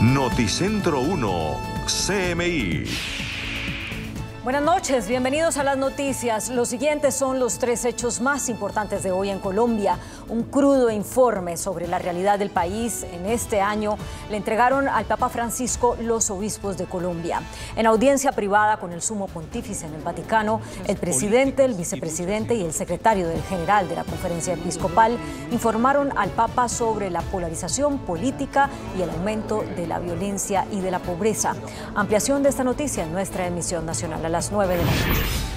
Noticentro 1, CMI. Buenas noches, bienvenidos a las noticias. Los siguientes son los tres hechos más importantes de hoy en Colombia. Un crudo informe sobre la realidad del país en este año le entregaron al Papa Francisco los obispos de Colombia. En audiencia privada con el sumo pontífice en el Vaticano, el presidente, el vicepresidente y el secretario del general de la conferencia episcopal informaron al Papa sobre la polarización política y el aumento de la violencia y de la pobreza. Ampliación de esta noticia en nuestra emisión nacional las 9 de la noche.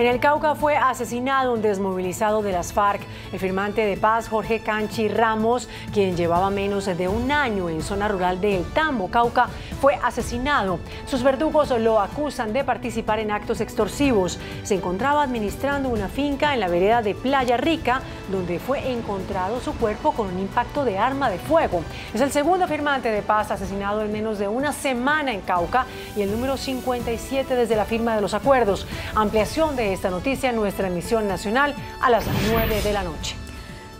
En el Cauca fue asesinado un desmovilizado de las FARC, el firmante de paz Jorge Canchi Ramos, quien llevaba menos de un año en zona rural de El Tambo, Cauca, fue asesinado. Sus verdugos lo acusan de participar en actos extorsivos. Se encontraba administrando una finca en la vereda de Playa Rica, donde fue encontrado su cuerpo con un impacto de arma de fuego. Es el segundo firmante de paz asesinado en menos de una semana en Cauca y el número 57 desde la firma de los acuerdos. Ampliación de esta noticia en nuestra emisión nacional a las 9 de la noche.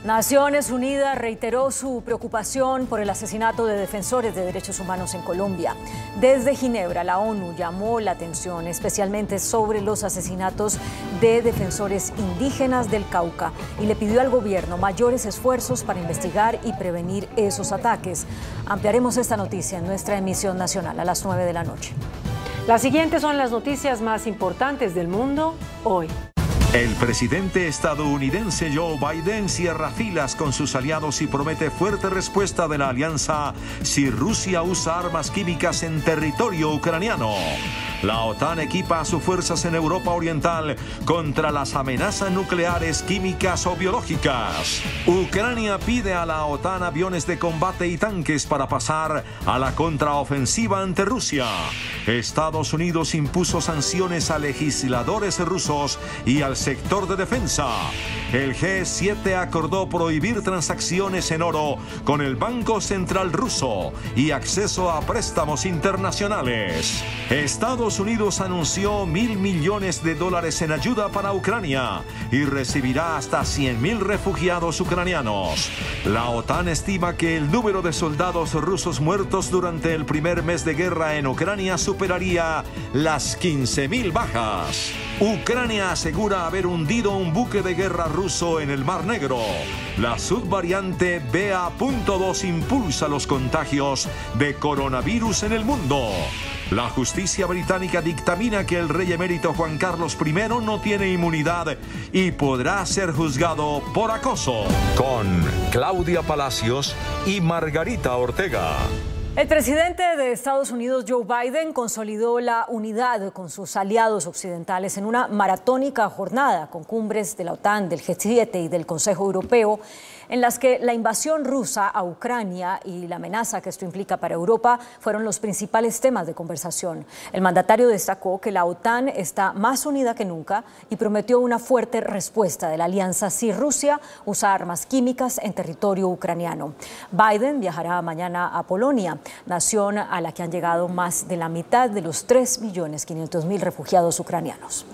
Naciones Unidas reiteró su preocupación por el asesinato de defensores de derechos humanos en Colombia. Desde Ginebra, la ONU llamó la atención especialmente sobre los asesinatos de defensores indígenas del Cauca y le pidió al gobierno mayores esfuerzos para investigar y prevenir esos ataques. Ampliaremos esta noticia en nuestra emisión nacional a las 9 de la noche. Las siguientes son las noticias más importantes del mundo hoy. El presidente estadounidense Joe Biden cierra filas con sus aliados y promete fuerte respuesta de la alianza si Rusia usa armas químicas en territorio ucraniano. La OTAN equipa a sus fuerzas en Europa Oriental contra las amenazas nucleares, químicas o biológicas. Ucrania pide a la OTAN aviones de combate y tanques para pasar a la contraofensiva ante Rusia. Estados Unidos impuso sanciones a legisladores rusos y al sector de defensa. El G7 acordó prohibir transacciones en oro con el Banco Central ruso y acceso a préstamos internacionales. Estados Unidos anunció mil millones de dólares en ayuda para Ucrania y recibirá hasta 100 mil refugiados ucranianos. La OTAN estima que el número de soldados rusos muertos durante el primer mes de guerra en Ucrania superaría las 15 mil bajas. Ucrania asegura haber hundido un buque de guerra ruso en el Mar Negro. La subvariante BA.2 impulsa los contagios de coronavirus en el mundo. La justicia británica dictamina que el rey emérito Juan Carlos I no tiene inmunidad y podrá ser juzgado por acoso. Con Claudia Palacios y Margarita Ortega. El presidente de Estados Unidos, Joe Biden, consolidó la unidad con sus aliados occidentales en una maratónica jornada con cumbres de la OTAN, del G7 y del Consejo Europeo en las que la invasión rusa a Ucrania y la amenaza que esto implica para Europa fueron los principales temas de conversación. El mandatario destacó que la OTAN está más unida que nunca y prometió una fuerte respuesta de la alianza si Rusia usa armas químicas en territorio ucraniano. Biden viajará mañana a Polonia, nación a la que han llegado más de la mitad de los 3.500.000 refugiados ucranianos.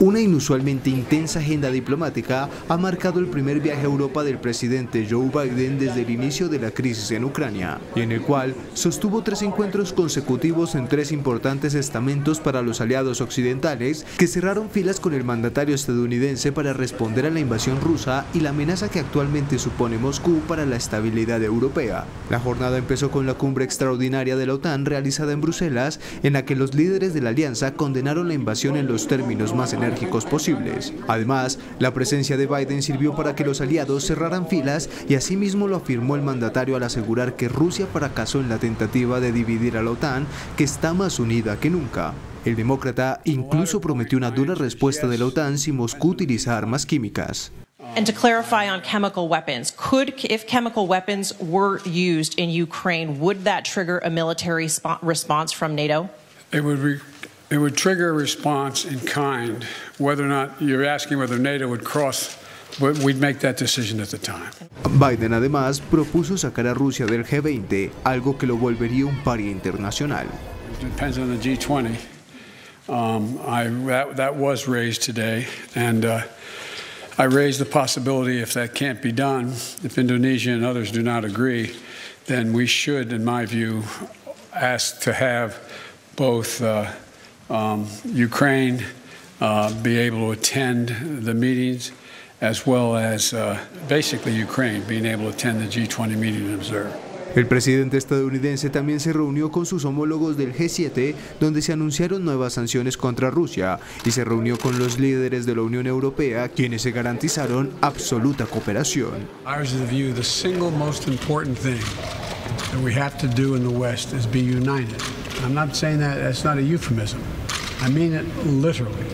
Una inusualmente intensa agenda diplomática ha marcado el primer viaje a Europa del presidente Joe Biden desde el inicio de la crisis en Ucrania, y en el cual sostuvo tres encuentros consecutivos en tres importantes estamentos para los aliados occidentales que cerraron filas con el mandatario estadounidense para responder a la invasión rusa y la amenaza que actualmente supone Moscú para la estabilidad europea. La jornada empezó con la cumbre extraordinaria de la OTAN realizada en Bruselas, en la que los líderes de la alianza condenaron la invasión en los términos más enérgicos posibles. Además, la presencia de Biden sirvió para que los aliados cerraran filas y asimismo lo afirmó el mandatario al asegurar que Rusia fracasó en la tentativa de dividir a la OTAN, que está más unida que nunca. El demócrata incluso prometió una dura respuesta de la OTAN si Moscú utiliza armas químicas. And to clarify on chemical weapons, could, if chemical weapons were used in Ukraine, would that trigger a military response from NATO? It would it would trigger a response in kind. Whether or not you're asking whether NATO would cross but We'd make that decision at the time. Biden además propuso sacar a Rusia del G20, algo que lo volvería un paria internacional. It depends on the G20. Um, I, that, that was raised today, and uh, I raised the possibility if that can't be done, if Indonesia and others do not agree, then we should, in my view, ask to have both uh, um, Ukraine uh, be able to attend the meetings as well as uh, basically Ukraine being able to attend the G20 meeting and observe. El presidente estadounidense también se reunió con sus homólogos del G7, donde se anunciaron nuevas sanciones contra Rusia, y se reunió con los líderes de la Unión Europea, quienes se garantizaron absoluta cooperación. Ours is the view the single most important thing that we have to do in the West is be united. I'm not saying that that's not a euphemism. I mean it literally,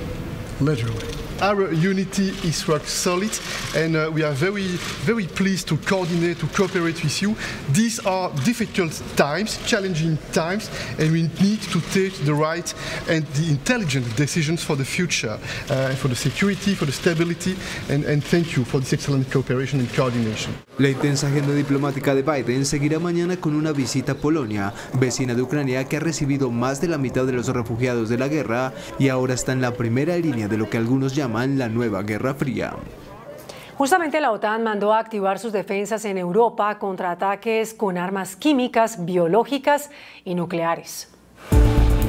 literally. Our unity is rock solid, and uh, we are very, very pleased to coordinate, to cooperate with you. These are difficult times, challenging times, and we need to take the right and the intelligent decisions for the future, uh, for the security, for the stability, and, and thank you for this excellent cooperation and coordination. La intensa agenda diplomática de Biden seguirá mañana con una visita a Polonia, vecina de Ucrania que ha recibido más de la mitad de los refugiados de la guerra y ahora está en la primera línea de lo que algunos llaman la nueva Guerra Fría. Justamente la OTAN mandó a activar sus defensas en Europa contra ataques con armas químicas, biológicas y nucleares.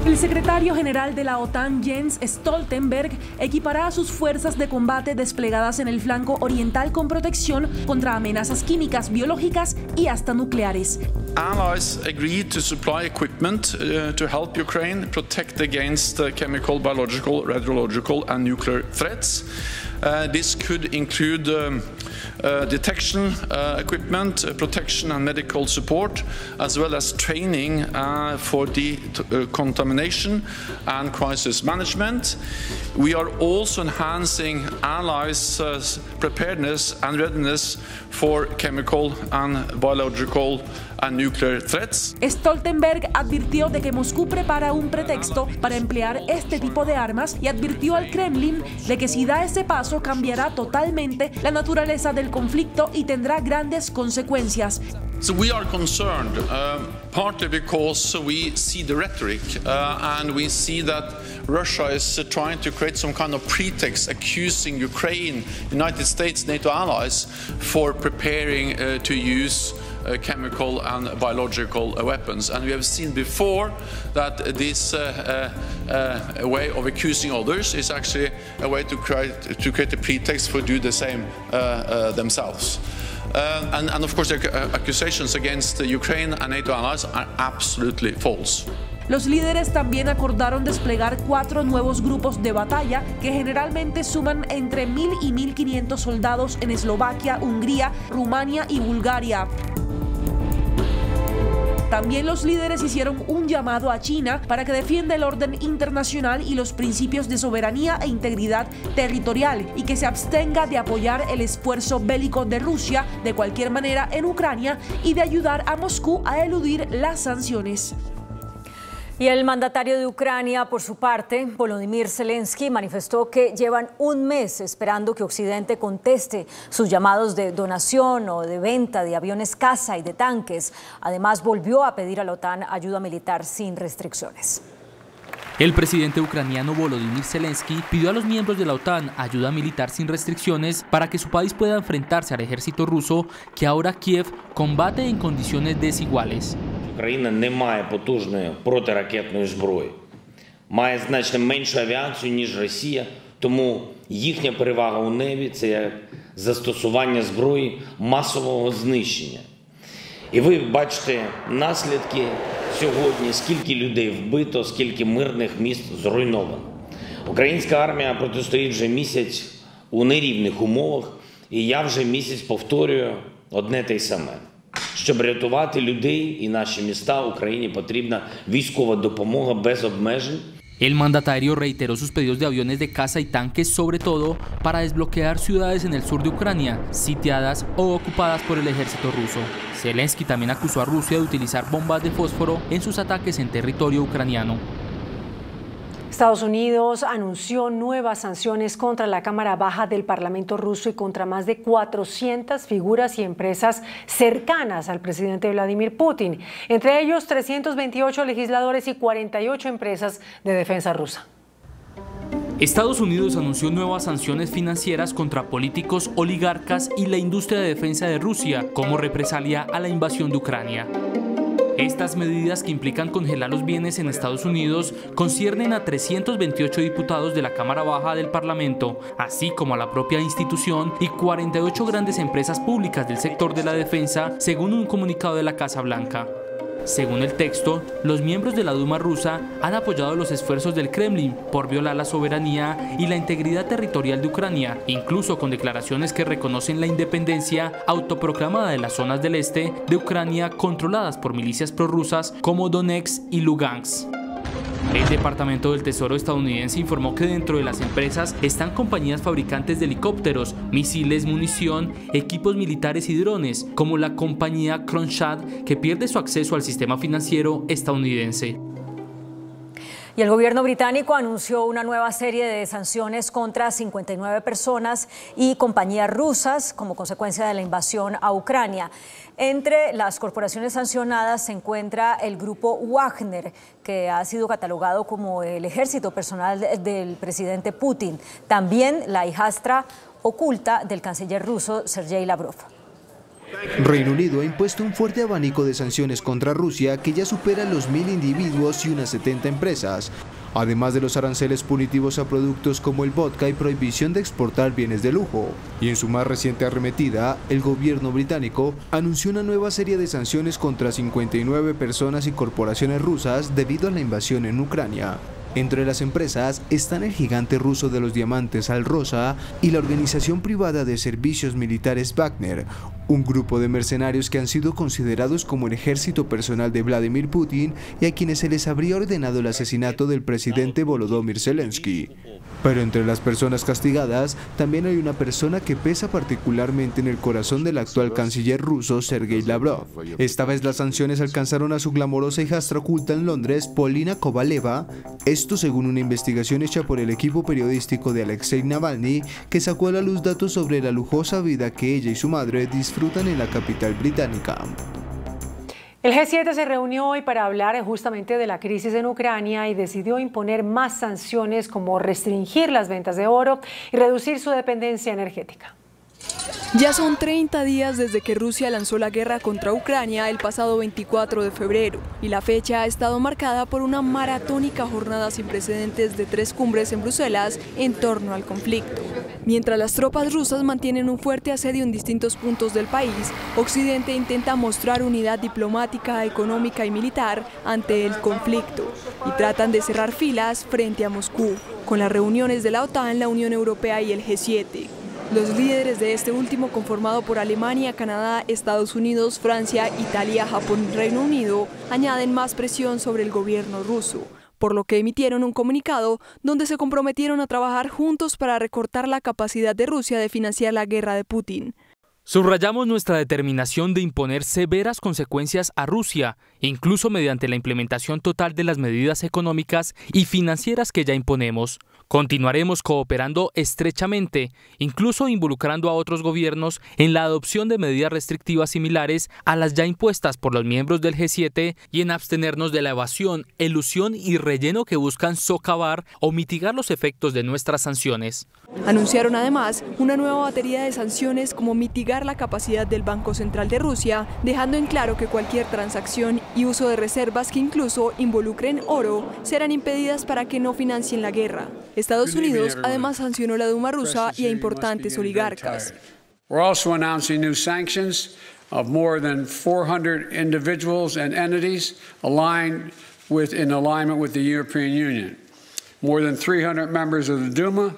El secretario general de la OTAN, Jens Stoltenberg, equipará a sus fuerzas de combate desplegadas en el flanco oriental con protección contra amenazas químicas, biológicas y hasta nucleares. Allies agreed to supply equipment uh, to help Ukraine protect against uh, chemical, biological, radiological, and nuclear threats. Uh, this could include um, uh, detection uh, equipment, protection and medical support, as well as training for decontamination and crisis management. We are also enhancing allies' preparedness and readiness for chemical and biological and nuclear threats. Stoltenberg advirtió de que Moscú prepara un pretexto para emplear este tipo de armas y advirtió al Kremlin de que si da ese paso cambiará totalmente la naturaleza del conflicto y tendrá grandes consecuencias. So we are concerned, uh, partly because we see the rhetoric uh, and we see that Russia is uh, trying to create some kind of pretext accusing Ukraine, United States, NATO allies for preparing uh, to use chemical and biological uh, weapons. And we have seen before that this uh, uh, way of accusing others is actually a way to create, to create a pretext for do the same themselves. Uh, and, and, of course, the accusations against Ukraine and NATO allies are absolutely false. Los líderes también acordaron desplegar cuatro nuevos grupos de batalla que generalmente suman entre 1.000 y 1.500 soldados en Eslovaquia, Hungría, Rumania y Bulgaria. También los líderes hicieron un llamado a China para que defienda el orden internacional y los principios de soberanía e integridad territorial y que se abstenga de apoyar el esfuerzo bélico de Rusia de cualquier manera en Ucrania y de ayudar a Moscú a eludir las sanciones. Y el mandatario de Ucrania, por su parte, Volodymyr Zelensky, manifestó que llevan un mes esperando que Occidente conteste sus llamados de donación o de venta de aviones caza y de tanques. Además, volvió a pedir a la OTAN ayuda militar sin restricciones. El presidente ucraniano Volodymyr Zelensky pidió a los miembros de la OTAN ayuda militar sin restricciones para que su país pueda enfrentarse al ejército ruso que ahora Kiev combate en condiciones desiguales. Україна не має потужної протиракетної зброї, має значно меншу авіацію, ніж Росія, тому їхня перевага у небі це застосування зброї масового знищення. І ви бачите наслідки сьогодні, скільки людей вбито, скільки мирних міст зруйновано. Українська армія протистоїть вже місяць у нерівних умовах, і я вже місяць повторюю одне те й саме. Щоб рятувати людей і наші міста, Україні потрібна військова допомога без обмежень. El mandatario reiteró sus pedidos de aviones de caza y tanques, sobre todo para desbloquear ciudades en el sur de Ucrania, sitiadas o ocupadas por el ejército ruso. Zelensky también acusó a Rusia de utilizar bombas de fósforo en sus ataques en territorio ucraniano. Estados Unidos anunció nuevas sanciones contra la Cámara Baja del Parlamento ruso y contra más de 400 figuras y empresas cercanas al presidente Vladimir Putin, entre ellos 328 legisladores y 48 empresas de defensa rusa. Estados Unidos anunció nuevas sanciones financieras contra políticos, oligarcas y la industria de defensa de Rusia como represalia a la invasión de Ucrania. Estas medidas que implican congelar los bienes en Estados Unidos conciernen a 328 diputados de la Cámara Baja del Parlamento, así como a la propia institución y 48 grandes empresas públicas del sector de la defensa, según un comunicado de la Casa Blanca. Según el texto, los miembros de la Duma rusa han apoyado los esfuerzos del Kremlin por violar la soberanía y la integridad territorial de Ucrania, incluso con declaraciones que reconocen la independencia autoproclamada de las zonas del este de Ucrania controladas por milicias prorrusas como Donetsk y Lugansk. El Departamento del Tesoro estadounidense informó que dentro de las empresas están compañías fabricantes de helicópteros, misiles, munición, equipos militares y drones, como la compañía Kronstadt, que pierde su acceso al sistema financiero estadounidense. Y el gobierno británico anunció una nueva serie de sanciones contra 59 personas y compañías rusas como consecuencia de la invasión a Ucrania. Entre las corporaciones sancionadas se encuentra el grupo Wagner, que ha sido catalogado como el ejército personal del presidente Putin. También la hijastra oculta del canciller ruso Sergei Lavrov. Reino Unido ha impuesto un fuerte abanico de sanciones contra Rusia que ya supera los mil individuos y unas 70 empresas, además de los aranceles punitivos a productos como el vodka y prohibición de exportar bienes de lujo. Y en su más reciente arremetida, el gobierno británico anunció una nueva serie de sanciones contra 59 personas y corporaciones rusas debido a la invasión en Ucrania. Entre las empresas están el gigante ruso de los diamantes Alrosa y la organización privada de servicios militares Wagner, un grupo de mercenarios que han sido considerados como el ejército personal de Vladimir Putin y a quienes se les habría ordenado el asesinato del presidente Volodymyr Zelensky. Pero entre las personas castigadas también hay una persona que pesa particularmente en el corazón del actual canciller ruso Sergei Lavrov. Esta vez las sanciones alcanzaron a su glamorosa hijastra oculta en Londres, Polina Kovaleva, esto según una investigación hecha por el equipo periodístico de Alexei Navalny, que sacó a la luz datos sobre la lujosa vida que ella y su madre en la capital británica. El G7 se reunió hoy para hablar justamente de la crisis en Ucrania y decidió imponer más sanciones como restringir las ventas de oro y reducir su dependencia energética. Ya son 30 días desde que Rusia lanzó la guerra contra Ucrania el pasado 24 de febrero y la fecha ha estado marcada por una maratónica jornada sin precedentes de tres cumbres en Bruselas en torno al conflicto. Mientras las tropas rusas mantienen un fuerte asedio en distintos puntos del país, Occidente intenta mostrar unidad diplomática, económica y militar ante el conflicto y tratan de cerrar filas frente a Moscú, con las reuniones de la OTAN, la Unión Europea y el G7. Los líderes de este último, conformado por Alemania, Canadá, Estados Unidos, Francia, Italia, Japón y Reino Unido, añaden más presión sobre el gobierno ruso, por lo que emitieron un comunicado donde se comprometieron a trabajar juntos para recortar la capacidad de Rusia de financiar la guerra de Putin. Subrayamos nuestra determinación de imponer severas consecuencias a Rusia, incluso mediante la implementación total de las medidas económicas y financieras que ya imponemos. Continuaremos cooperando estrechamente, incluso involucrando a otros gobiernos en la adopción de medidas restrictivas similares a las ya impuestas por los miembros del G7 y en abstenernos de la evasión, elusión y relleno que buscan socavar o mitigar los efectos de nuestras sanciones. Anunciaron además una nueva batería de sanciones como mitigar la capacidad del Banco Central de Rusia, dejando en claro que cualquier transacción y uso de reservas que incluso involucren oro serán impedidas para que no financien la guerra. Estados Unidos además sancionó la Duma rusa y a importantes oligarcas. We're also announcing new sanctions of more than 400 individuals and entities aligned with in alignment with the European Union. More than 300 members of the Duma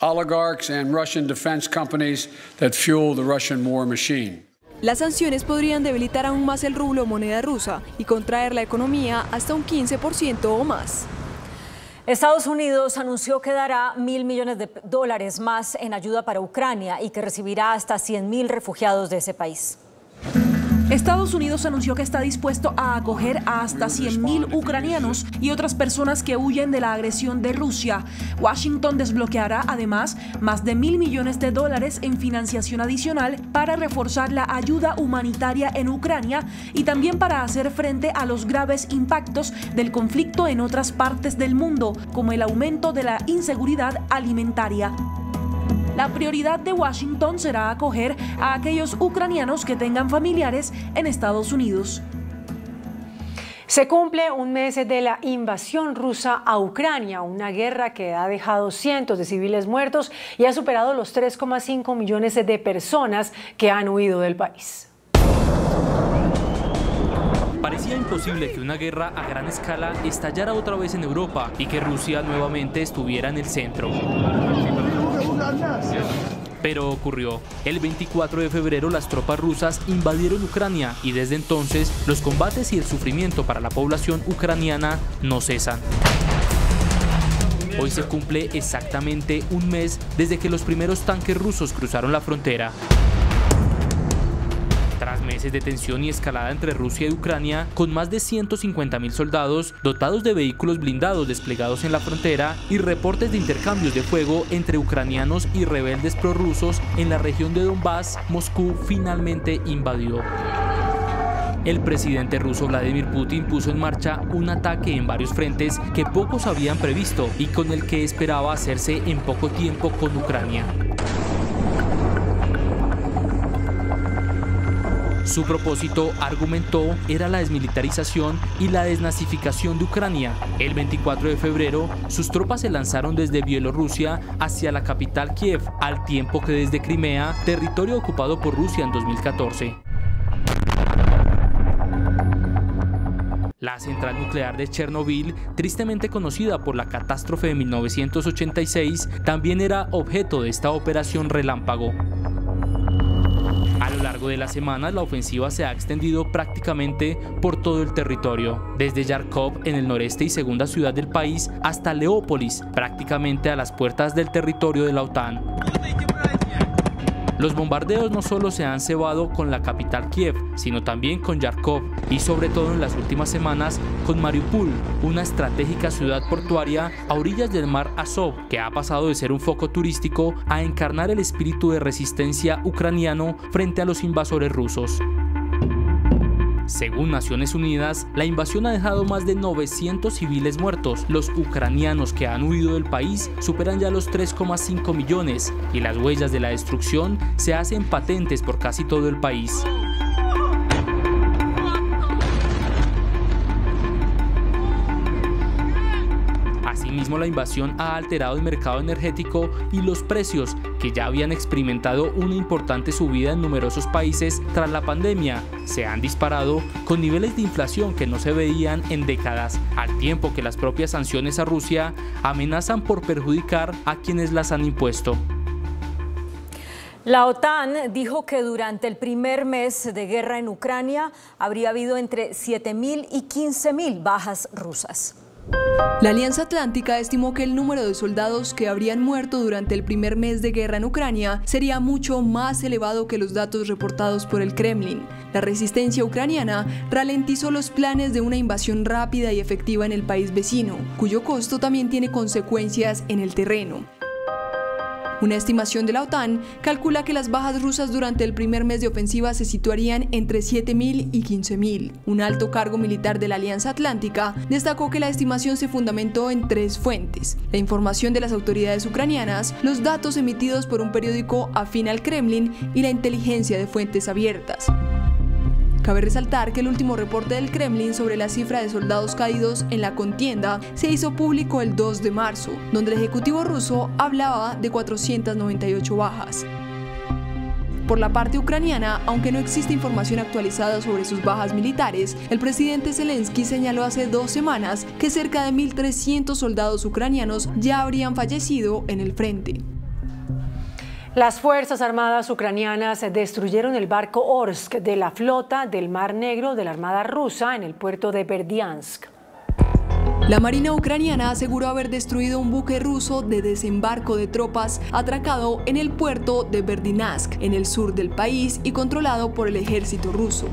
oligarchs and Russian defense companies that fuel the Russian war machine. Las sanciones podrían debilitar aún más el rublo moneda rusa y contraer la economía hasta un 15% o más. Estados Unidos anunció que dará mil millones de dólares más en ayuda para Ucrania y que recibirá hasta 100 mil refugiados de ese país. Estados Unidos anunció que está dispuesto a acoger a hasta 100.000 ucranianos y otras personas que huyen de la agresión de Rusia. Washington desbloqueará además más de mil millones de dólares en financiación adicional para reforzar la ayuda humanitaria en Ucrania y también para hacer frente a los graves impactos del conflicto en otras partes del mundo, como el aumento de la inseguridad alimentaria. La prioridad de Washington será acoger a aquellos ucranianos que tengan familiares en Estados Unidos. Se cumple un mes de la invasión rusa a Ucrania, una guerra que ha dejado cientos de civiles muertos y ha superado los 3,5 millones de personas que han huido del país. Parecía imposible que una guerra a gran escala estallara otra vez en Europa y que Rusia nuevamente estuviera en el centro. Pero ocurrió. El 24 de febrero las tropas rusas invadieron Ucrania y desde entonces los combates y el sufrimiento para la población ucraniana no cesan. Hoy se cumple exactamente un mes desde que los primeros tanques rusos cruzaron la frontera. Meses de tensión y escalada entre Rusia y Ucrania, con más de 150.000 soldados dotados de vehículos blindados desplegados en la frontera y reportes de intercambios de fuego entre ucranianos y rebeldes prorrusos en la región de Donbass, Moscú finalmente invadió. El presidente ruso Vladimir Putin puso en marcha un ataque en varios frentes que pocos habían previsto y con el que esperaba hacerse en poco tiempo con Ucrania. Su propósito, argumentó, era la desmilitarización y la desnazificación de Ucrania. El 24 de febrero, sus tropas se lanzaron desde Bielorrusia hacia la capital Kiev, al tiempo que desde Crimea, territorio ocupado por Rusia en 2014. La central nuclear de Chernobyl, tristemente conocida por la catástrofe de 1986, también era objeto de esta operación relámpago. A lo largo de la semana, la ofensiva se ha extendido prácticamente por todo el territorio, desde Yarkov en el noreste y segunda ciudad del país hasta Leópolis, prácticamente a las puertas del territorio de la OTAN. Los bombardeos no solo se han cebado con la capital Kiev, sino también con Yarkov y sobre todo en las últimas semanas con Mariupol, una estratégica ciudad portuaria a orillas del mar Azov, que ha pasado de ser un foco turístico a encarnar el espíritu de resistencia ucraniano frente a los invasores rusos. Según Naciones Unidas, la invasión ha dejado más de 900 civiles muertos. Los ucranianos que han huido del país superan ya los 3,5 millones y las huellas de la destrucción se hacen patentes por casi todo el país. La invasión ha alterado el mercado energético y los precios, que ya habían experimentado una importante subida en numerosos países tras la pandemia, se han disparado con niveles de inflación que no se veían en décadas, al tiempo que las propias sanciones a Rusia amenazan por perjudicar a quienes las han impuesto. La OTAN dijo que durante el primer mes de guerra en Ucrania habría habido entre 7.000 y 15.000 bajas rusas. La Alianza Atlántica estimó que el número de soldados que habrían muerto durante el primer mes de guerra en Ucrania sería mucho más elevado que los datos reportados por el Kremlin. La resistencia ucraniana ralentizó los planes de una invasión rápida y efectiva en el país vecino, cuyo costo también tiene consecuencias en el terreno. Una estimación de la OTAN calcula que las bajas rusas durante el primer mes de ofensiva se situarían entre 7.000 y 15.000. Un alto cargo militar de la Alianza Atlántica destacó que la estimación se fundamentó en tres fuentes. La información de las autoridades ucranianas, los datos emitidos por un periódico afín al Kremlin y la inteligencia de fuentes abiertas. Cabe resaltar que el último reporte del Kremlin sobre la cifra de soldados caídos en la contienda se hizo público el 2 de marzo, donde el Ejecutivo ruso hablaba de 498 bajas. Por la parte ucraniana, aunque no existe información actualizada sobre sus bajas militares, el presidente Zelensky señaló hace dos semanas que cerca de 1.300 soldados ucranianos ya habrían fallecido en el frente. Las Fuerzas Armadas ucranianas destruyeron el barco Orsk de la flota del Mar Negro de la Armada rusa en el puerto de Berdiansk. La Marina ucraniana aseguró haber destruido un buque ruso de desembarco de tropas atracado en el puerto de Berdyansk, en el sur del país y controlado por el ejército ruso.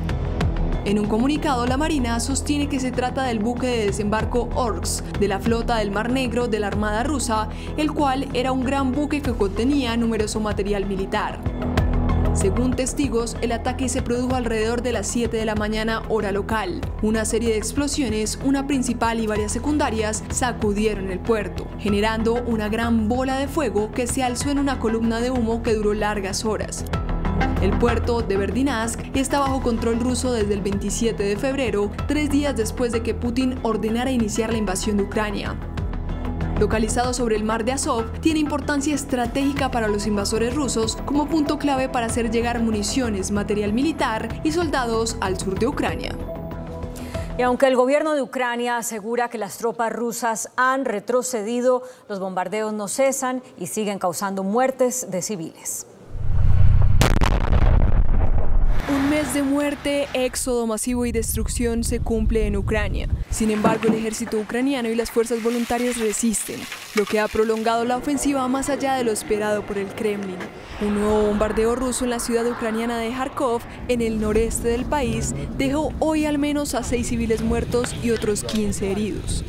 En un comunicado, la Marina sostiene que se trata del buque de desembarco Orks de la flota del Mar Negro de la Armada rusa, el cual era un gran buque que contenía numeroso material militar. Según testigos, el ataque se produjo alrededor de las 7 de la mañana hora local. Una serie de explosiones, una principal y varias secundarias, sacudieron el puerto, generando una gran bola de fuego que se alzó en una columna de humo que duró largas horas. El puerto de Berdinsk está bajo control ruso desde el 27 de febrero, tres días después de que Putin ordenara iniciar la invasión de Ucrania localizado sobre el mar de Azov, tiene importancia estratégica para los invasores rusos como punto clave para hacer llegar municiones, material militar y soldados al sur de Ucrania. Y aunque el gobierno de Ucrania asegura que las tropas rusas han retrocedido, los bombardeos no cesan y siguen causando muertes de civiles. Un mes de muerte, éxodo masivo y destrucción se cumple en Ucrania. Sin embargo, el ejército ucraniano y las fuerzas voluntarias resisten, lo que ha prolongado la ofensiva más allá de lo esperado por el Kremlin. Un nuevo bombardeo ruso en la ciudad ucraniana de Kharkov, en el noreste del país, dejó hoy al menos a seis civiles muertos y otros 15 heridos.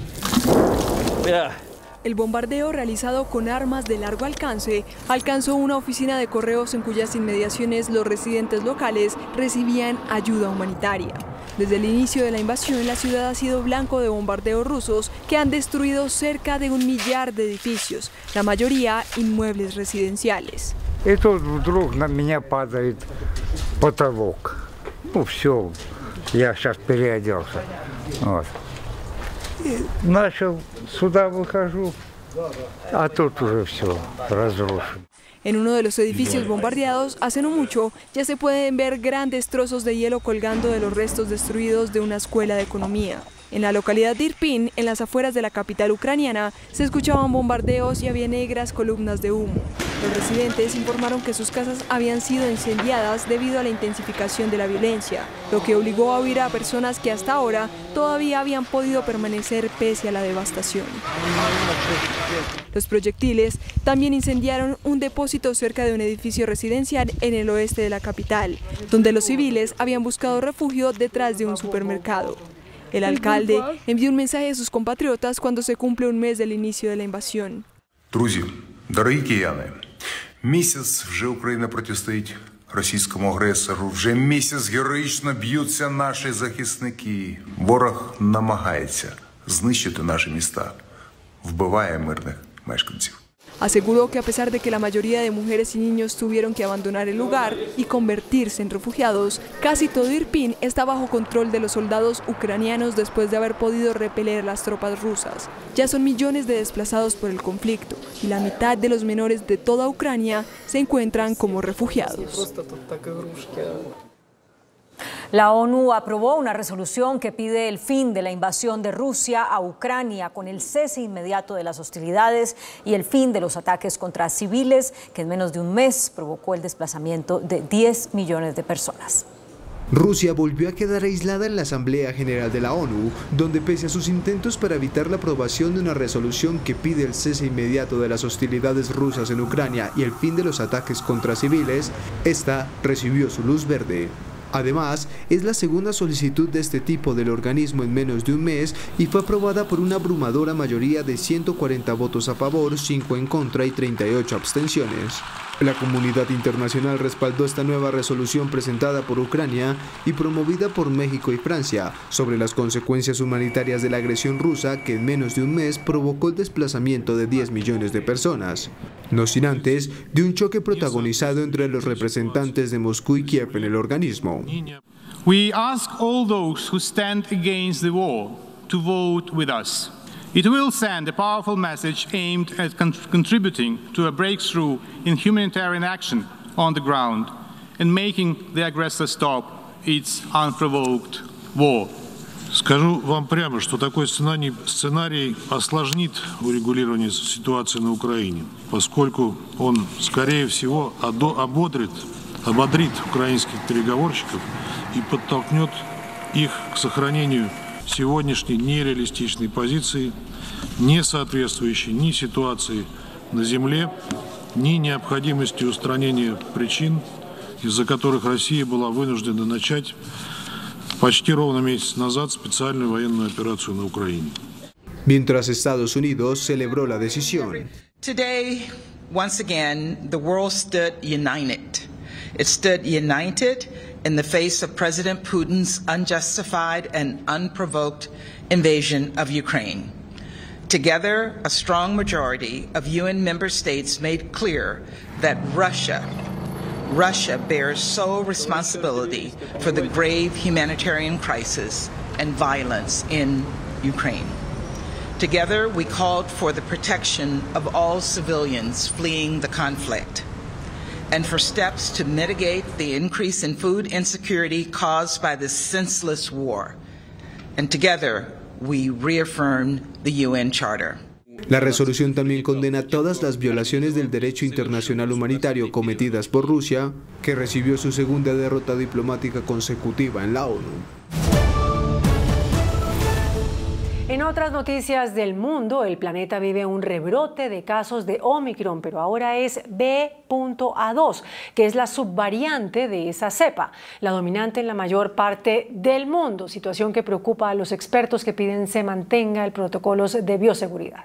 El bombardeo realizado con armas de largo alcance alcanzó una oficina de correos en cuyas inmediaciones los residentes locales recibían ayuda humanitaria. Desde el inicio de la invasión, la ciudad ha sido blanco de bombardeos rusos que han destruido cerca de un millar de edificios, la mayoría inmuebles residenciales. En uno de los edificios bombardeados, hace no mucho, ya se pueden ver grandes trozos de hielo colgando de los restos destruidos de una escuela de economía. En la localidad de Irpin, en las afueras de la capital ucraniana, se escuchaban bombardeos y había negras columnas de humo. Los residentes informaron que sus casas habían sido incendiadas debido a la intensificación de la violencia, lo que obligó a huir a personas que hasta ahora todavía habían podido permanecer pese a la devastación. Los proyectiles también incendiaron un depósito cerca de un edificio residencial en el oeste de la capital, donde los civiles habían buscado refugio detrás de un supermercado. El alcalde envió un mensaje a sus compatriotas cuando se cumple un mes del inicio de la invasión. Друзі, дорогі кияни, місяць вже Україна протистоїть російському агресору. Вже місяць героїчно б'ються наші захисники. Ворог намагається знищити наші міста, вбиває мирних мешканців. Aseguró que a pesar de que la mayoría de mujeres y niños tuvieron que abandonar el lugar y convertirse en refugiados, casi todo Irpin está bajo control de los soldados ucranianos después de haber podido repeler las tropas rusas. Ya son millones de desplazados por el conflicto y la mitad de los menores de toda Ucrania se encuentran como refugiados. La ONU aprobó una resolución que pide el fin de la invasión de Rusia a Ucrania con el cese inmediato de las hostilidades y el fin de los ataques contra civiles que en menos de un mes provocó el desplazamiento de 10 millones de personas. Rusia volvió a quedar aislada en la Asamblea General de la ONU, donde pese a sus intentos para evitar la aprobación de una resolución que pide el cese inmediato de las hostilidades rusas en Ucrania y el fin de los ataques contra civiles, esta recibió su luz verde. Además, es la segunda solicitud de este tipo del organismo en menos de un mes y fue aprobada por una abrumadora mayoría de 140 votos a favor, 5 en contra y 38 abstenciones. La comunidad internacional respaldó esta nueva resolución presentada por Ucrania y promovida por México y Francia sobre las consecuencias humanitarias de la agresión rusa que en menos de un mes provocó el desplazamiento de 10 millones de personas. No sin antes de un choque protagonizado entre los representantes de Moscú y Kiev en el organismo. It will send a powerful message aimed at con contributing to a breakthrough in humanitarian action on the ground and making the aggressor stop its unprovoked war. Скажу вам прямо, что такой сценарий, сценарий осложнит урегулирование ситуации на Украине, поскольку он, скорее всего, ободрит, ободрит украинских переговорщиков и подтолкнет их к сохранению сегодняшней нереалистичной позиции, не соответствующей ни ситуации на Земле, ни необходимости устранения причин, из-за которых Россия была вынуждена начать почти ровно месяц назад специальную военную операцию на Украине. Mientras Estados Unidos celebró la decisión. Today, once again, the world stood united. It stood united in the face of President Putin's unjustified and unprovoked invasion of Ukraine. Together, a strong majority of UN member states made clear that Russia Russia bears sole responsibility for the grave humanitarian crisis and violence in Ukraine. Together, we called for the protection of all civilians fleeing the conflict and for steps to mitigate the increase in food insecurity caused by this senseless war. And together, we reaffirmed the UN Charter. La resolución también condena todas las violaciones del derecho internacional humanitario cometidas por Rusia, que recibió su segunda derrota diplomática consecutiva en la ONU. En otras noticias del mundo, el planeta vive un rebrote de casos de Omicron, pero ahora es B.A2, que es la subvariante de esa cepa, la dominante en la mayor parte del mundo, situación que preocupa a los expertos que piden se mantenga el protocolos de bioseguridad.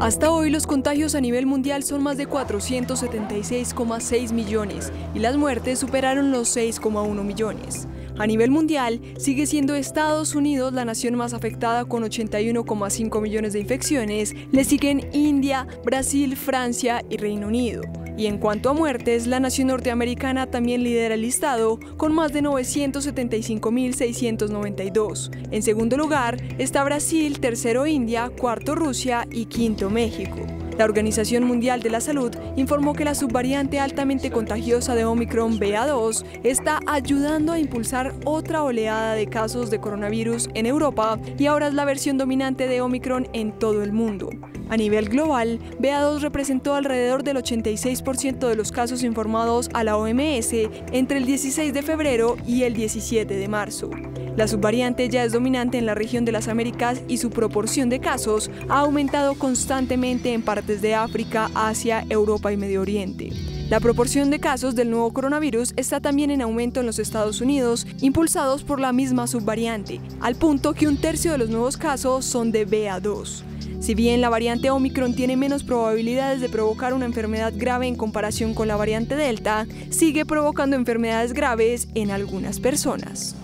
Hasta hoy los contagios a nivel mundial son más de 476,6 millones y las muertes superaron los 6,1 millones. A nivel mundial, sigue siendo Estados Unidos la nación más afectada con 81,5 millones de infecciones, le siguen India, Brasil, Francia y Reino Unido. Y en cuanto a muertes, la nación norteamericana también lidera el listado con más de 975.692. En segundo lugar está Brasil, tercero India, cuarto Rusia y quinto México. La Organización Mundial de la Salud informó que la subvariante altamente contagiosa de Omicron BA2 está ayudando a impulsar otra oleada de casos de coronavirus en Europa y ahora es la versión dominante de Omicron en todo el mundo. A nivel global, BA2 representó alrededor del 86% de los casos informados a la OMS entre el 16 de febrero y el 17 de marzo. La subvariante ya es dominante en la región de las Américas y su proporción de casos ha aumentado constantemente en partes de África, Asia, Europa y Medio Oriente. La proporción de casos del nuevo coronavirus está también en aumento en los Estados Unidos, impulsados por la misma subvariante, al punto que un tercio de los nuevos casos son de BA2. Si bien la variante Omicron tiene menos probabilidades de provocar una enfermedad grave en comparación con la variante Delta, sigue provocando enfermedades graves en algunas personas.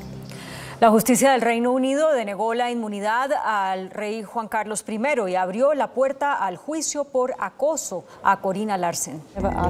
La justicia del Reino Unido denegó la inmunidad al rey Juan Carlos I y abrió la puerta al juicio por acoso a Corina Larsen.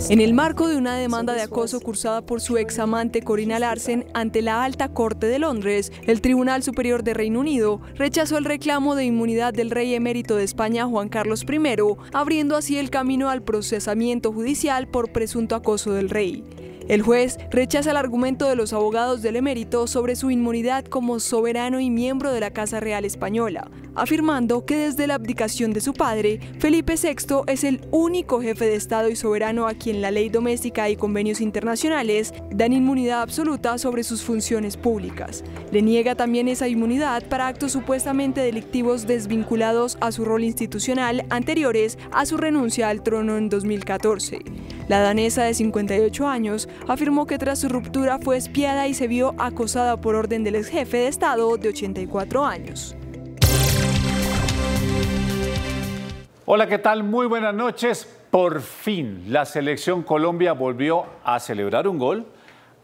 En el marco de una demanda de acoso cursada por su examante Corina Larsen ante la Alta Corte de Londres, el Tribunal Superior de Reino Unido rechazó el reclamo de inmunidad del rey emérito de España Juan Carlos I, abriendo así el camino al procesamiento judicial por presunto acoso del rey. El juez rechaza el argumento de los abogados del emérito sobre su inmunidad como soberano y miembro de la Casa Real Española, afirmando que desde la abdicación de su padre, Felipe VI es el único jefe de Estado y soberano a quien la ley doméstica y convenios internacionales dan inmunidad absoluta sobre sus funciones públicas. Le niega también esa inmunidad para actos supuestamente delictivos desvinculados a su rol institucional anteriores a su renuncia al trono en 2014. La danesa de 58 años afirmó que tras su ruptura fue espiada y se vio acosada por orden del ex jefe de Estado de 84 años. Hola, ¿qué tal? Muy buenas noches. Por fin, la selección Colombia volvió a celebrar un gol,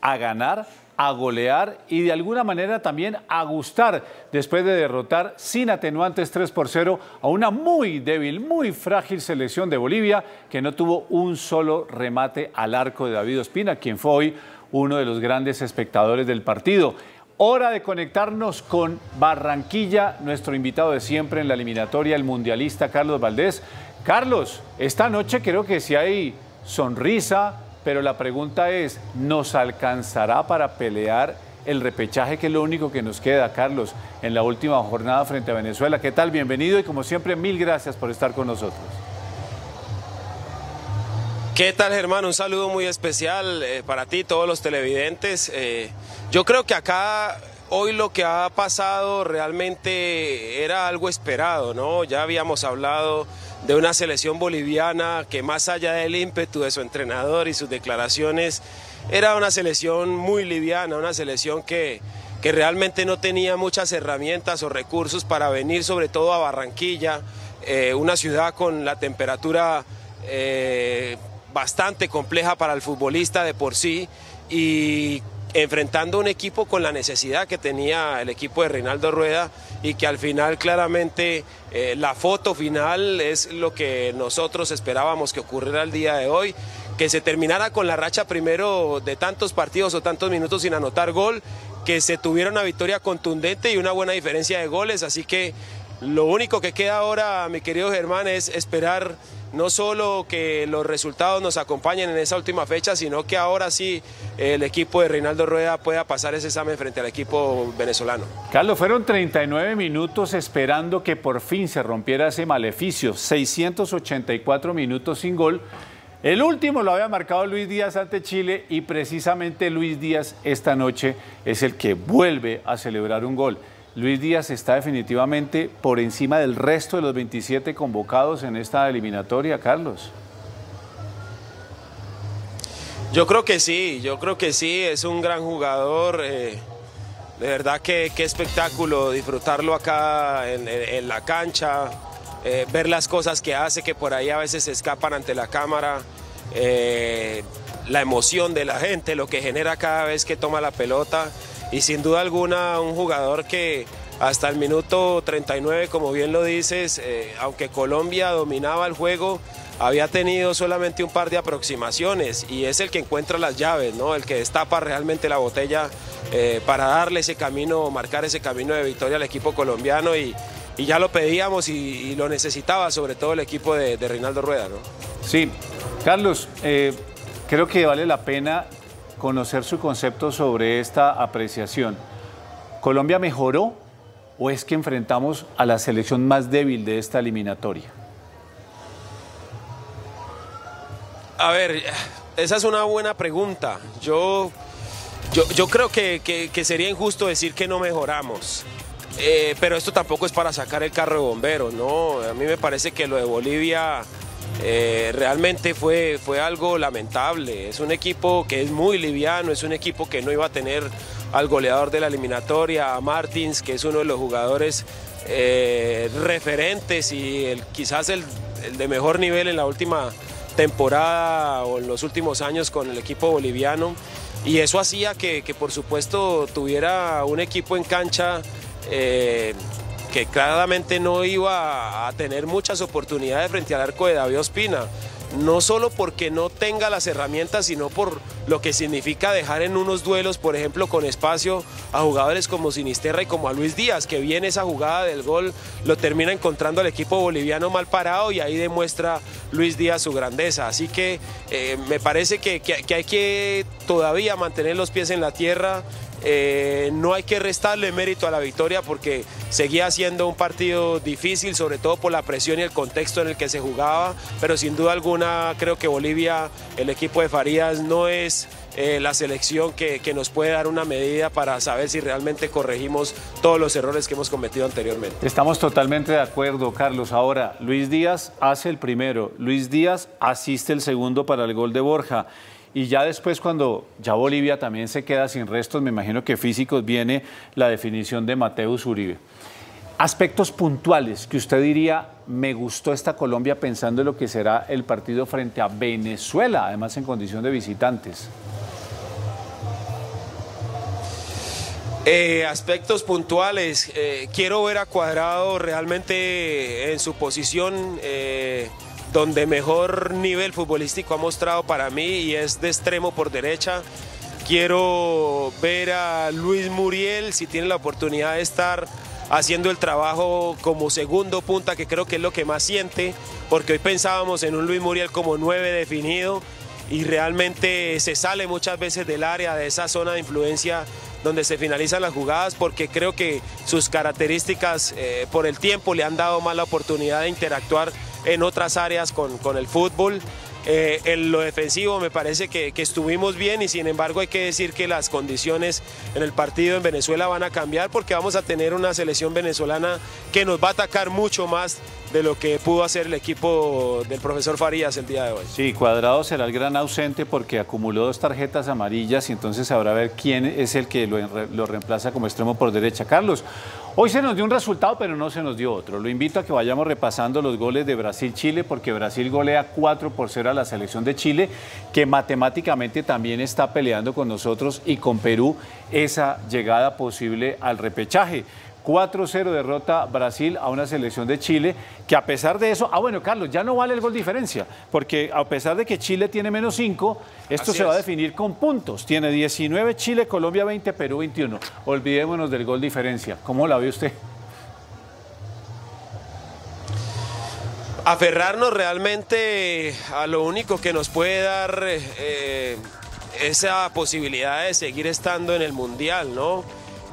a ganar a golear y de alguna manera también a gustar después de derrotar sin atenuantes 3 por 0 a una muy débil, muy frágil selección de Bolivia que no tuvo un solo remate al arco de David Ospina, quien fue hoy uno de los grandes espectadores del partido. Hora de conectarnos con Barranquilla, nuestro invitado de siempre en la eliminatoria, el mundialista Carlos Valdés. Carlos, esta noche creo que si hay sonrisa, pero la pregunta es, ¿nos alcanzará para pelear el repechaje, que es lo único que nos queda, Carlos, en la última jornada frente a Venezuela? ¿Qué tal? Bienvenido y como siempre, mil gracias por estar con nosotros. ¿Qué tal, Germán? Un saludo muy especial eh, para ti, todos los televidentes. Eh, yo creo que acá hoy lo que ha pasado realmente era algo esperado, ¿no? Ya habíamos hablado de una selección boliviana que más allá del ímpetu de su entrenador y sus declaraciones, era una selección muy liviana, una selección que, que realmente no tenía muchas herramientas o recursos para venir sobre todo a Barranquilla, eh, una ciudad con la temperatura eh, bastante compleja para el futbolista de por sí y enfrentando un equipo con la necesidad que tenía el equipo de Reinaldo Rueda y que al final claramente eh, la foto final es lo que nosotros esperábamos que ocurriera el día de hoy, que se terminara con la racha primero de tantos partidos o tantos minutos sin anotar gol, que se tuviera una victoria contundente y una buena diferencia de goles, así que lo único que queda ahora, mi querido Germán, es esperar no solo que los resultados nos acompañen en esa última fecha, sino que ahora sí el equipo de Reinaldo Rueda pueda pasar ese examen frente al equipo venezolano. Carlos, fueron 39 minutos esperando que por fin se rompiera ese maleficio, 684 minutos sin gol. El último lo había marcado Luis Díaz ante Chile y precisamente Luis Díaz esta noche es el que vuelve a celebrar un gol. Luis Díaz está definitivamente por encima del resto de los 27 convocados en esta eliminatoria, Carlos. Yo creo que sí, yo creo que sí, es un gran jugador. Eh, de verdad que qué espectáculo disfrutarlo acá en, la cancha, eh, ver las cosas que hace que por ahí a veces se escapan ante la cámara, eh, la emoción de la gente, lo que genera cada vez que toma la pelota y sin duda alguna un jugador que hasta el minuto 39, como bien lo dices, eh, aunque Colombia dominaba el juego, había tenido solamente un par de aproximaciones y es el que encuentra las llaves, ¿no? el que destapa realmente la botella eh, para darle ese camino, marcar ese camino de victoria al equipo colombiano y, ya lo pedíamos y, lo necesitaba sobre todo el equipo de, Reinaldo Rueda. ¿no? Sí, Carlos, eh, creo que vale la pena conocer su concepto sobre esta apreciación. ¿Colombia mejoró o es que enfrentamos a la selección más débil de esta eliminatoria? A ver, esa es una buena pregunta. Yo, yo, creo que, sería injusto decir que no mejoramos. Eh, pero esto tampoco es para sacar el carro de bomberos, ¿no? A mí me parece que lo de Bolivia eh, realmente fue, fue algo lamentable. Es un equipo que es muy liviano, es un equipo que no iba a tener al goleador de la eliminatoria, a Martins, que es uno de los jugadores eh, referentes y el, quizás el, de mejor nivel en la última temporada o en los últimos años con el equipo boliviano. Y eso hacía que, por supuesto tuviera un equipo en cancha eh, que claramente no iba a tener muchas oportunidades frente al arco de David Ospina. No solo porque no tenga las herramientas, sino por lo que significa dejar en unos duelos, por ejemplo, con espacio a jugadores como Sinisterra y como a Luis Díaz, que viene esa jugada del gol, lo termina encontrando al equipo boliviano mal parado y ahí demuestra Luis Díaz su grandeza. Así que eh, me parece que hay que todavía mantener los pies en la tierra, eh, no hay que restarle mérito a la victoria porque seguía siendo un partido difícil, sobre todo por la presión y el contexto en el que se jugaba, pero sin duda alguna creo que Bolivia, el equipo de Farías, no es eh, la selección que, que, nos puede dar una medida para saber si realmente corregimos todos los errores que hemos cometido anteriormente. Estamos totalmente de acuerdo, Carlos. Ahora, Luis Díaz hace el primero, Luis Díaz asiste el segundo para el gol de Borja. Y ya después, cuando ya Bolivia también se queda sin restos, me imagino que físicos, viene la definición de Mateus Uribe. Aspectos puntuales que usted diría, me gustó esta Colombia pensando en lo que será el partido frente a Venezuela, además en condición de visitantes. Eh, aspectos puntuales, eh, quiero ver a Cuadrado realmente en su posición. Eh, donde mejor nivel futbolístico ha mostrado para mí y es de extremo por derecha. Quiero ver a Luis Muriel si tiene la oportunidad de estar haciendo el trabajo como segundo punta, que creo que es lo que más siente, porque hoy pensábamos en un Luis Muriel como nueve definido y realmente se sale muchas veces del área, de esa zona de influencia donde se finalizan las jugadas, porque creo que sus características eh, por el tiempo le han dado más la oportunidad de interactuar en otras áreas con, con el fútbol. Eh, en lo defensivo me parece que, que, estuvimos bien y sin embargo hay que decir que las condiciones en el partido en Venezuela van a cambiar porque vamos a tener una selección venezolana que nos va a atacar mucho más de lo que pudo hacer el equipo del profesor Farías el día de hoy. Sí, Cuadrado será el gran ausente porque acumuló dos tarjetas amarillas y entonces habrá ver quién es el que lo, lo reemplaza como extremo por derecha. Carlos, Hoy se nos dio un resultado, pero no se nos dio otro. Lo invito a que vayamos repasando los goles de Brasil-Chile, porque Brasil golea 4 por 0 a la selección de Chile, que matemáticamente también está peleando con nosotros y con Perú esa llegada posible al repechaje. 4-0 derrota Brasil a una selección de Chile que a pesar de eso, ah bueno Carlos, ya no vale el gol diferencia, porque a pesar de que Chile tiene menos 5, esto se va a definir con puntos. Tiene 19 Chile, Colombia 20, Perú 21. Olvidémonos del gol diferencia. ¿Cómo la ve usted? Aferrarnos realmente a lo único que nos puede dar eh, esa posibilidad de seguir estando en el Mundial, ¿no?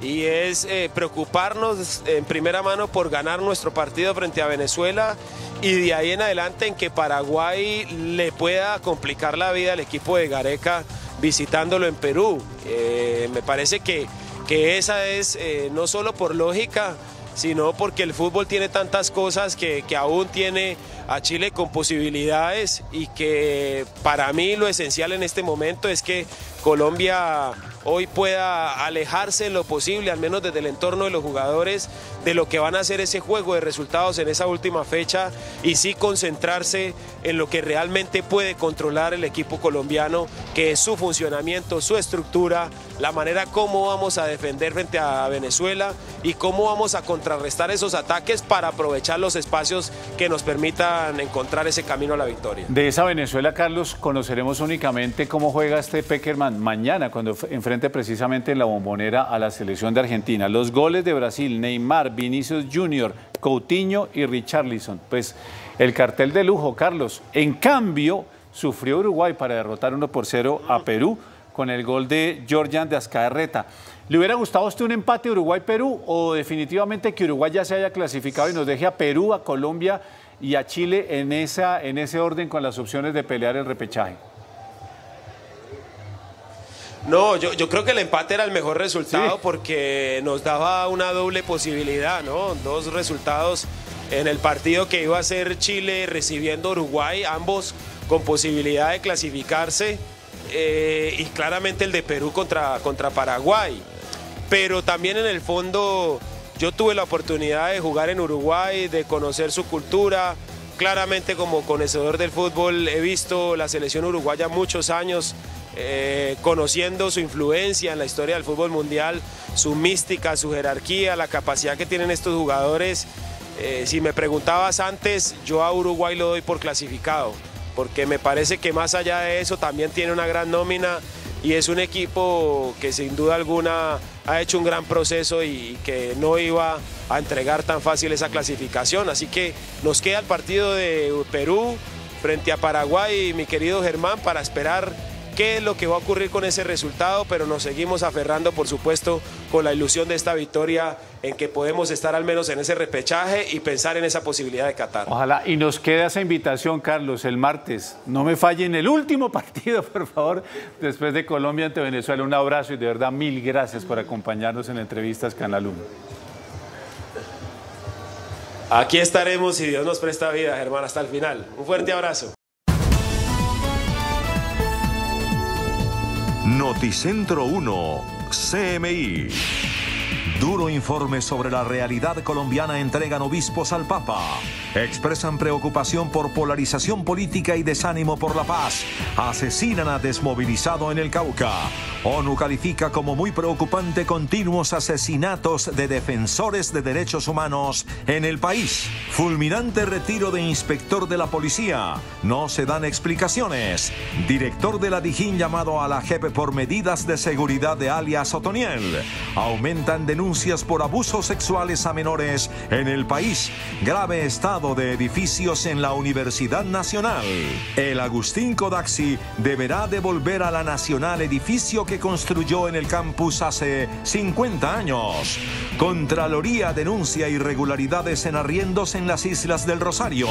Y es eh, preocuparnos en primera mano por ganar nuestro partido frente a Venezuela y de ahí en adelante en que Paraguay le pueda complicar la vida al equipo de Gareca visitándolo en Perú. Eh, me parece que, que esa es eh, no solo por lógica, sino porque el fútbol tiene tantas cosas que, que aún tiene a Chile con posibilidades y que para mí lo esencial en este momento es que Colombia hoy pueda alejarse en lo posible, al menos desde el entorno de los jugadores, de lo que van a hacer ese juego de resultados en esa última fecha y sí concentrarse en lo que realmente puede controlar el equipo colombiano, que es su funcionamiento, su estructura, la manera como vamos a defender frente a Venezuela y cómo vamos a contrarrestar esos ataques para aprovechar los espacios que nos permitan encontrar ese camino a la victoria. De esa Venezuela, Carlos, conoceremos únicamente cómo juega este Peckerman mañana cuando precisamente en la bombonera a la selección de Argentina. Los goles de Brasil, Neymar, Vinicius Junior, Coutinho y Richarlison. Pues el cartel de lujo, Carlos. En cambio, sufrió Uruguay para derrotar 1 por 0 a Perú con el gol de Georgian de Azcaerreta. ¿Le hubiera gustado a usted un empate Uruguay-Perú o definitivamente que Uruguay ya se haya clasificado y nos deje a Perú, a Colombia y a Chile en, esa, en ese orden con las opciones de pelear el repechaje? No, yo, yo, creo que el empate era el mejor resultado porque nos daba una doble posibilidad, ¿no? Dos resultados en el partido que iba a ser Chile recibiendo Uruguay, ambos con posibilidad de clasificarse, eh, y claramente el de Perú contra, contra Paraguay. Pero también en el fondo yo tuve la oportunidad de jugar en Uruguay, de conocer su cultura. Claramente como conocedor del fútbol he visto la selección uruguaya muchos años eh, conociendo su influencia en la historia del fútbol mundial, su mística, su jerarquía, la capacidad que tienen estos jugadores. Eh, si me preguntabas antes, yo a Uruguay lo doy por clasificado, porque me parece que más allá de eso también tiene una gran nómina y es un equipo que sin duda alguna ha hecho un gran proceso y que no iba a entregar tan fácil esa clasificación. Así que nos queda el partido de Perú frente a Paraguay, mi querido Germán, para esperar qué es lo que va a ocurrir con ese resultado, pero nos seguimos aferrando, por supuesto, con la ilusión de esta victoria en que podemos estar al menos en ese repechaje y pensar en esa posibilidad de Qatar. Ojalá, y nos queda esa invitación, Carlos, el martes. No me falle en el último partido, por favor, después de Colombia ante Venezuela. Un abrazo y de verdad mil gracias por acompañarnos en entrevistas Canal 1. Aquí estaremos si Dios nos presta vida, Germán, hasta el final. Un fuerte abrazo. Noticentro 1, CMI. Duro informe sobre la realidad colombiana entregan obispos al Papa. Expresan preocupación por polarización política y desánimo por la paz. Asesinan a desmovilizado en el Cauca. ONU califica como muy preocupante continuos asesinatos de defensores de derechos humanos en el país. Fulminante retiro de inspector de la policía. No se dan explicaciones. Director de la Dijín llamado a la JEP por medidas de seguridad de alias Otoniel. Aumentan denuncias por abusos sexuales a menores en el país. Grave estado de edificios en la Universidad Nacional. El Agustín Codaxi deberá devolver a la Nacional edificio que construyó en el campus hace 50 años. Contraloría denuncia irregularidades en arriendos en las Islas del Rosario.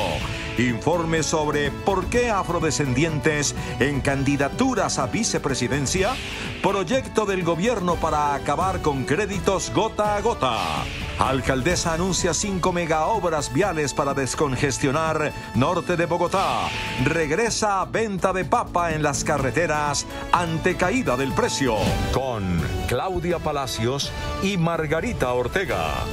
Informe sobre por qué afrodescendientes en candidaturas a vicepresidencia. proyecto del gobierno para acabar con créditos gota a gota. Alcaldesa anuncia cinco megaobras viales para descongestionar norte de Bogotá. Regresa a venta de papa en las carreteras ante caída del precio. Con Claudia Palacios y Margarita Ortega.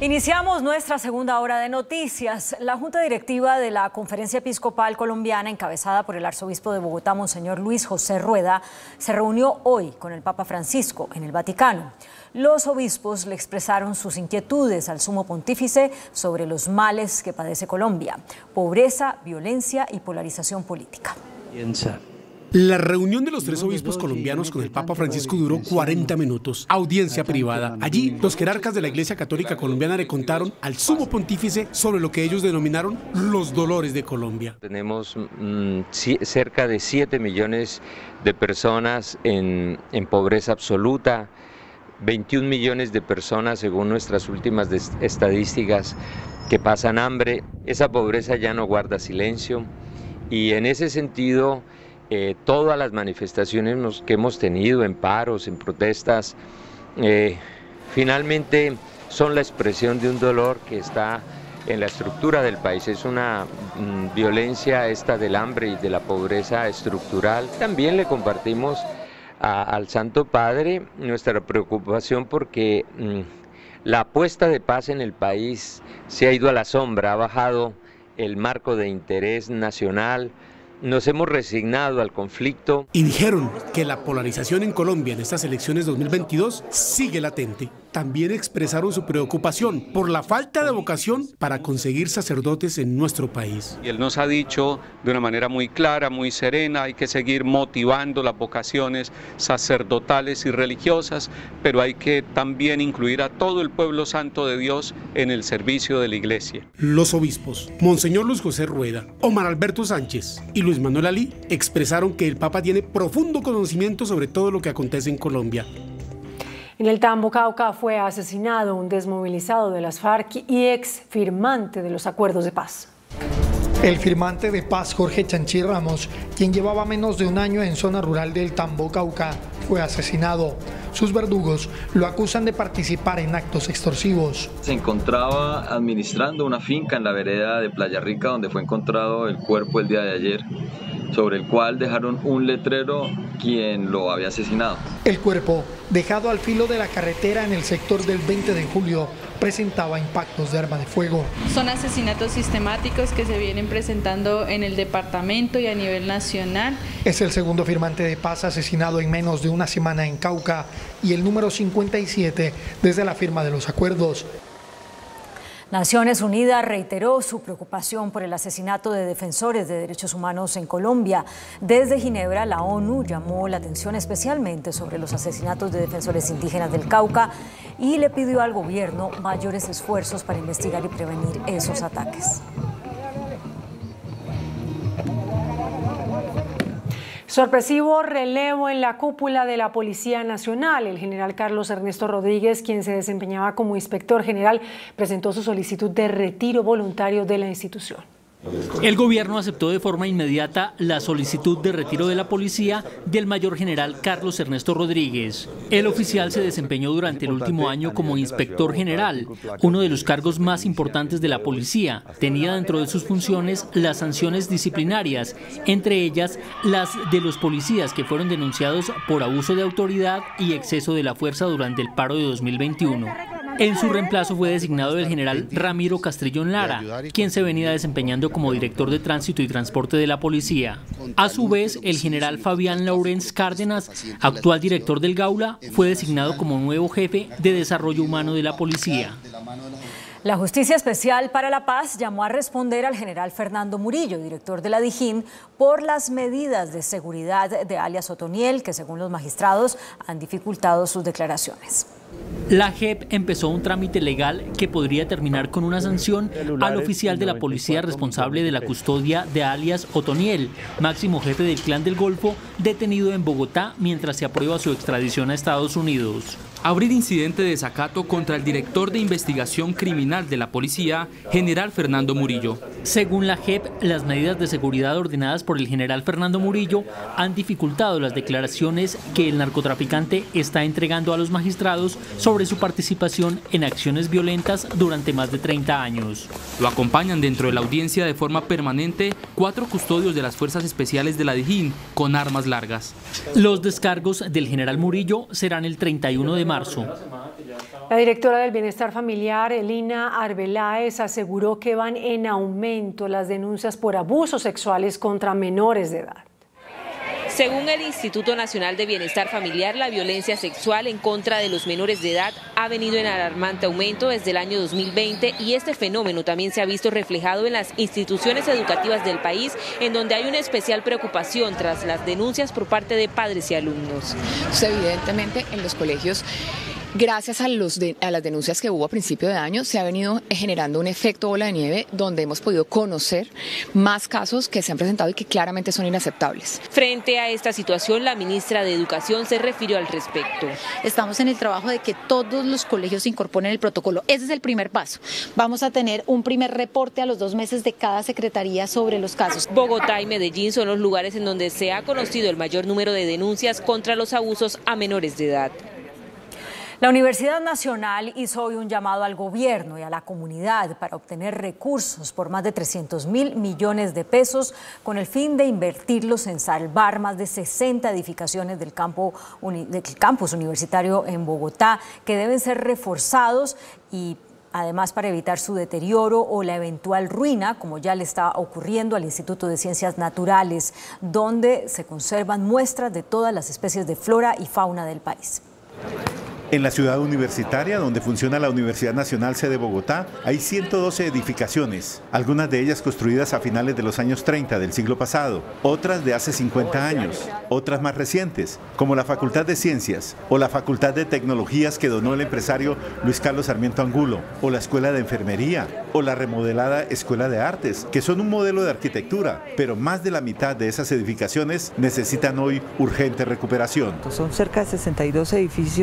Iniciamos nuestra segunda hora de noticias. La Junta Directiva de la Conferencia Episcopal Colombiana, encabezada por el arzobispo de Bogotá, Monseñor Luis José Rueda, se reunió hoy con el Papa Francisco en el Vaticano. Los obispos le expresaron sus inquietudes al sumo pontífice sobre los males que padece Colombia, pobreza, violencia y polarización política. La reunión de los tres obispos colombianos con el Papa Francisco duró 40 minutos, audiencia privada. Allí, los jerarcas de la Iglesia Católica Colombiana le contaron al sumo pontífice sobre lo que ellos denominaron los dolores de Colombia. Tenemos mm, cerca de 7 millones de personas en, en pobreza absoluta, 21 millones de personas según nuestras últimas estadísticas que pasan hambre. Esa pobreza ya no guarda silencio y en ese sentido eh, todas las manifestaciones que hemos tenido en paros, en protestas, eh, finalmente son la expresión de un dolor que está en la estructura del país. Es una mm, violencia esta del hambre y de la pobreza estructural. También le compartimos al Santo Padre nuestra preocupación porque mm, la apuesta de paz en el país se ha ido a la sombra, ha bajado el marco de interés nacional, nos hemos resignado al conflicto. Y dijeron que la polarización en Colombia en estas elecciones 2022 sigue latente también expresaron su preocupación por la falta de vocación para conseguir sacerdotes en nuestro país. Y él nos ha dicho de una manera muy clara, muy serena, hay que seguir motivando las vocaciones sacerdotales y religiosas, pero hay que también incluir a todo el pueblo santo de Dios en el servicio de la iglesia. Los obispos, Monseñor Luis José Rueda, Omar Alberto Sánchez y Luis Manuel Alí expresaron que el Papa tiene profundo conocimiento sobre todo lo que acontece en Colombia en el Tambo, Cauca, fue asesinado un desmovilizado de las FARC y ex firmante de los acuerdos de paz. El firmante de paz Jorge Chanchi Ramos, quien llevaba menos de un año en zona rural del Tambo, Cauca, fue asesinado. Sus verdugos lo acusan de participar en actos extorsivos. Se encontraba administrando una finca en la vereda de Playa Rica donde fue encontrado el cuerpo el día de ayer sobre el cual dejaron un letrero quien lo había asesinado. El cuerpo, dejado al filo de la carretera en el sector del 20 de julio, presentaba impactos de arma de fuego. Son asesinatos sistemáticos que se vienen presentando en el departamento y a nivel nacional. Es el segundo firmante de paz asesinado en menos de una semana en Cauca y el número 57 desde la firma de los acuerdos. Naciones Unidas reiteró su preocupación por el asesinato de defensores de derechos humanos en Colombia. Desde Ginebra, la ONU llamó la atención especialmente sobre los asesinatos de defensores indígenas del Cauca y le pidió al gobierno mayores esfuerzos para investigar y prevenir esos ataques. Sorpresivo relevo en la cúpula de la Policía Nacional. El general Carlos Ernesto Rodríguez, quien se desempeñaba como inspector general, presentó su solicitud de retiro voluntario de la institución. El gobierno aceptó de forma inmediata la solicitud de retiro de la policía del mayor general Carlos Ernesto Rodríguez. El oficial se desempeñó durante el último año como inspector general, uno de los cargos más importantes de la policía. Tenía dentro de sus funciones las sanciones disciplinarias, entre ellas las de los policías que fueron denunciados por abuso de autoridad y exceso de la fuerza durante el paro de 2021. En su reemplazo fue designado el general Ramiro Castrillón Lara, quien se venía desempeñando como director de tránsito y transporte de la policía. A su vez, el general Fabián Laurens Cárdenas, actual director del Gaula, fue designado como nuevo jefe de desarrollo humano de la policía. La Justicia Especial para la Paz llamó a responder al general Fernando Murillo, director de la Dijín, por las medidas de seguridad de alias Otoniel, que según los magistrados han dificultado sus declaraciones. La JEP empezó un trámite legal que podría terminar con una sanción al oficial de la policía responsable de la custodia de alias Otoniel, máximo jefe del clan del Golfo, detenido en Bogotá mientras se aprueba su extradición a Estados Unidos. Abrir incidente de desacato contra el director de investigación criminal de la policía, general Fernando Murillo. Según la JEP, las medidas de seguridad ordenadas por el general Fernando Murillo han dificultado las declaraciones que el narcotraficante está entregando a los magistrados sobre su participación en acciones violentas durante más de 30 años. Lo acompañan dentro de la audiencia de forma permanente cuatro custodios de las Fuerzas Especiales de la Dijín con armas largas. Los descargos del general Murillo serán el 31 de La directora del Bienestar Familiar, Elina Arbeláez, aseguró que van en aumento las denuncias por abusos sexuales contra menores de edad. Según el Instituto Nacional de Bienestar Familiar, la violencia sexual en contra de los menores de edad ha venido en alarmante aumento desde el año 2020 y este fenómeno también se ha visto reflejado en las instituciones educativas del país, en donde hay una especial preocupación tras las denuncias por parte de padres y alumnos. evidentemente, en los colegios Gracias a, los a las denuncias que hubo a principio de año, se ha venido generando un efecto bola de nieve donde hemos podido conocer más casos que se han presentado y que claramente son inaceptables. Frente a esta situación, la ministra de Educación se refirió al respecto. Estamos en el trabajo de que todos los colegios incorporen el protocolo. Ese es el primer paso. Vamos a tener un primer reporte a los dos meses de cada secretaría sobre los casos. Bogotá y Medellín son los lugares en donde se ha conocido el mayor número de denuncias contra los abusos a menores de edad. La Universidad Nacional hizo hoy un llamado al gobierno y a la comunidad para obtener recursos por más de 300 mil millones de pesos con el fin de invertirlos en salvar más de 60 edificaciones del, del campus universitario en Bogotá que deben ser reforzados y además para evitar su deterioro o la eventual ruina, como ya le está ocurriendo al Instituto de Ciencias Naturales, donde se conservan muestras de todas las especies de flora y fauna del país. En la ciudad universitaria, donde funciona la Universidad Nacional Sede Bogotá, hay 112 edificaciones, algunas de ellas construidas a finales de los años 30 del siglo pasado, otras de hace 50 años, otras más recientes, como la Facultad de Ciencias o la Facultad de Tecnologías que donó el empresario Luis Carlos Sarmiento Angulo, o la Escuela de Enfermería, o la remodelada Escuela de Artes, que son un modelo de arquitectura, pero más de la mitad de esas edificaciones necesitan hoy urgente recuperación. Son cerca de 62 edificios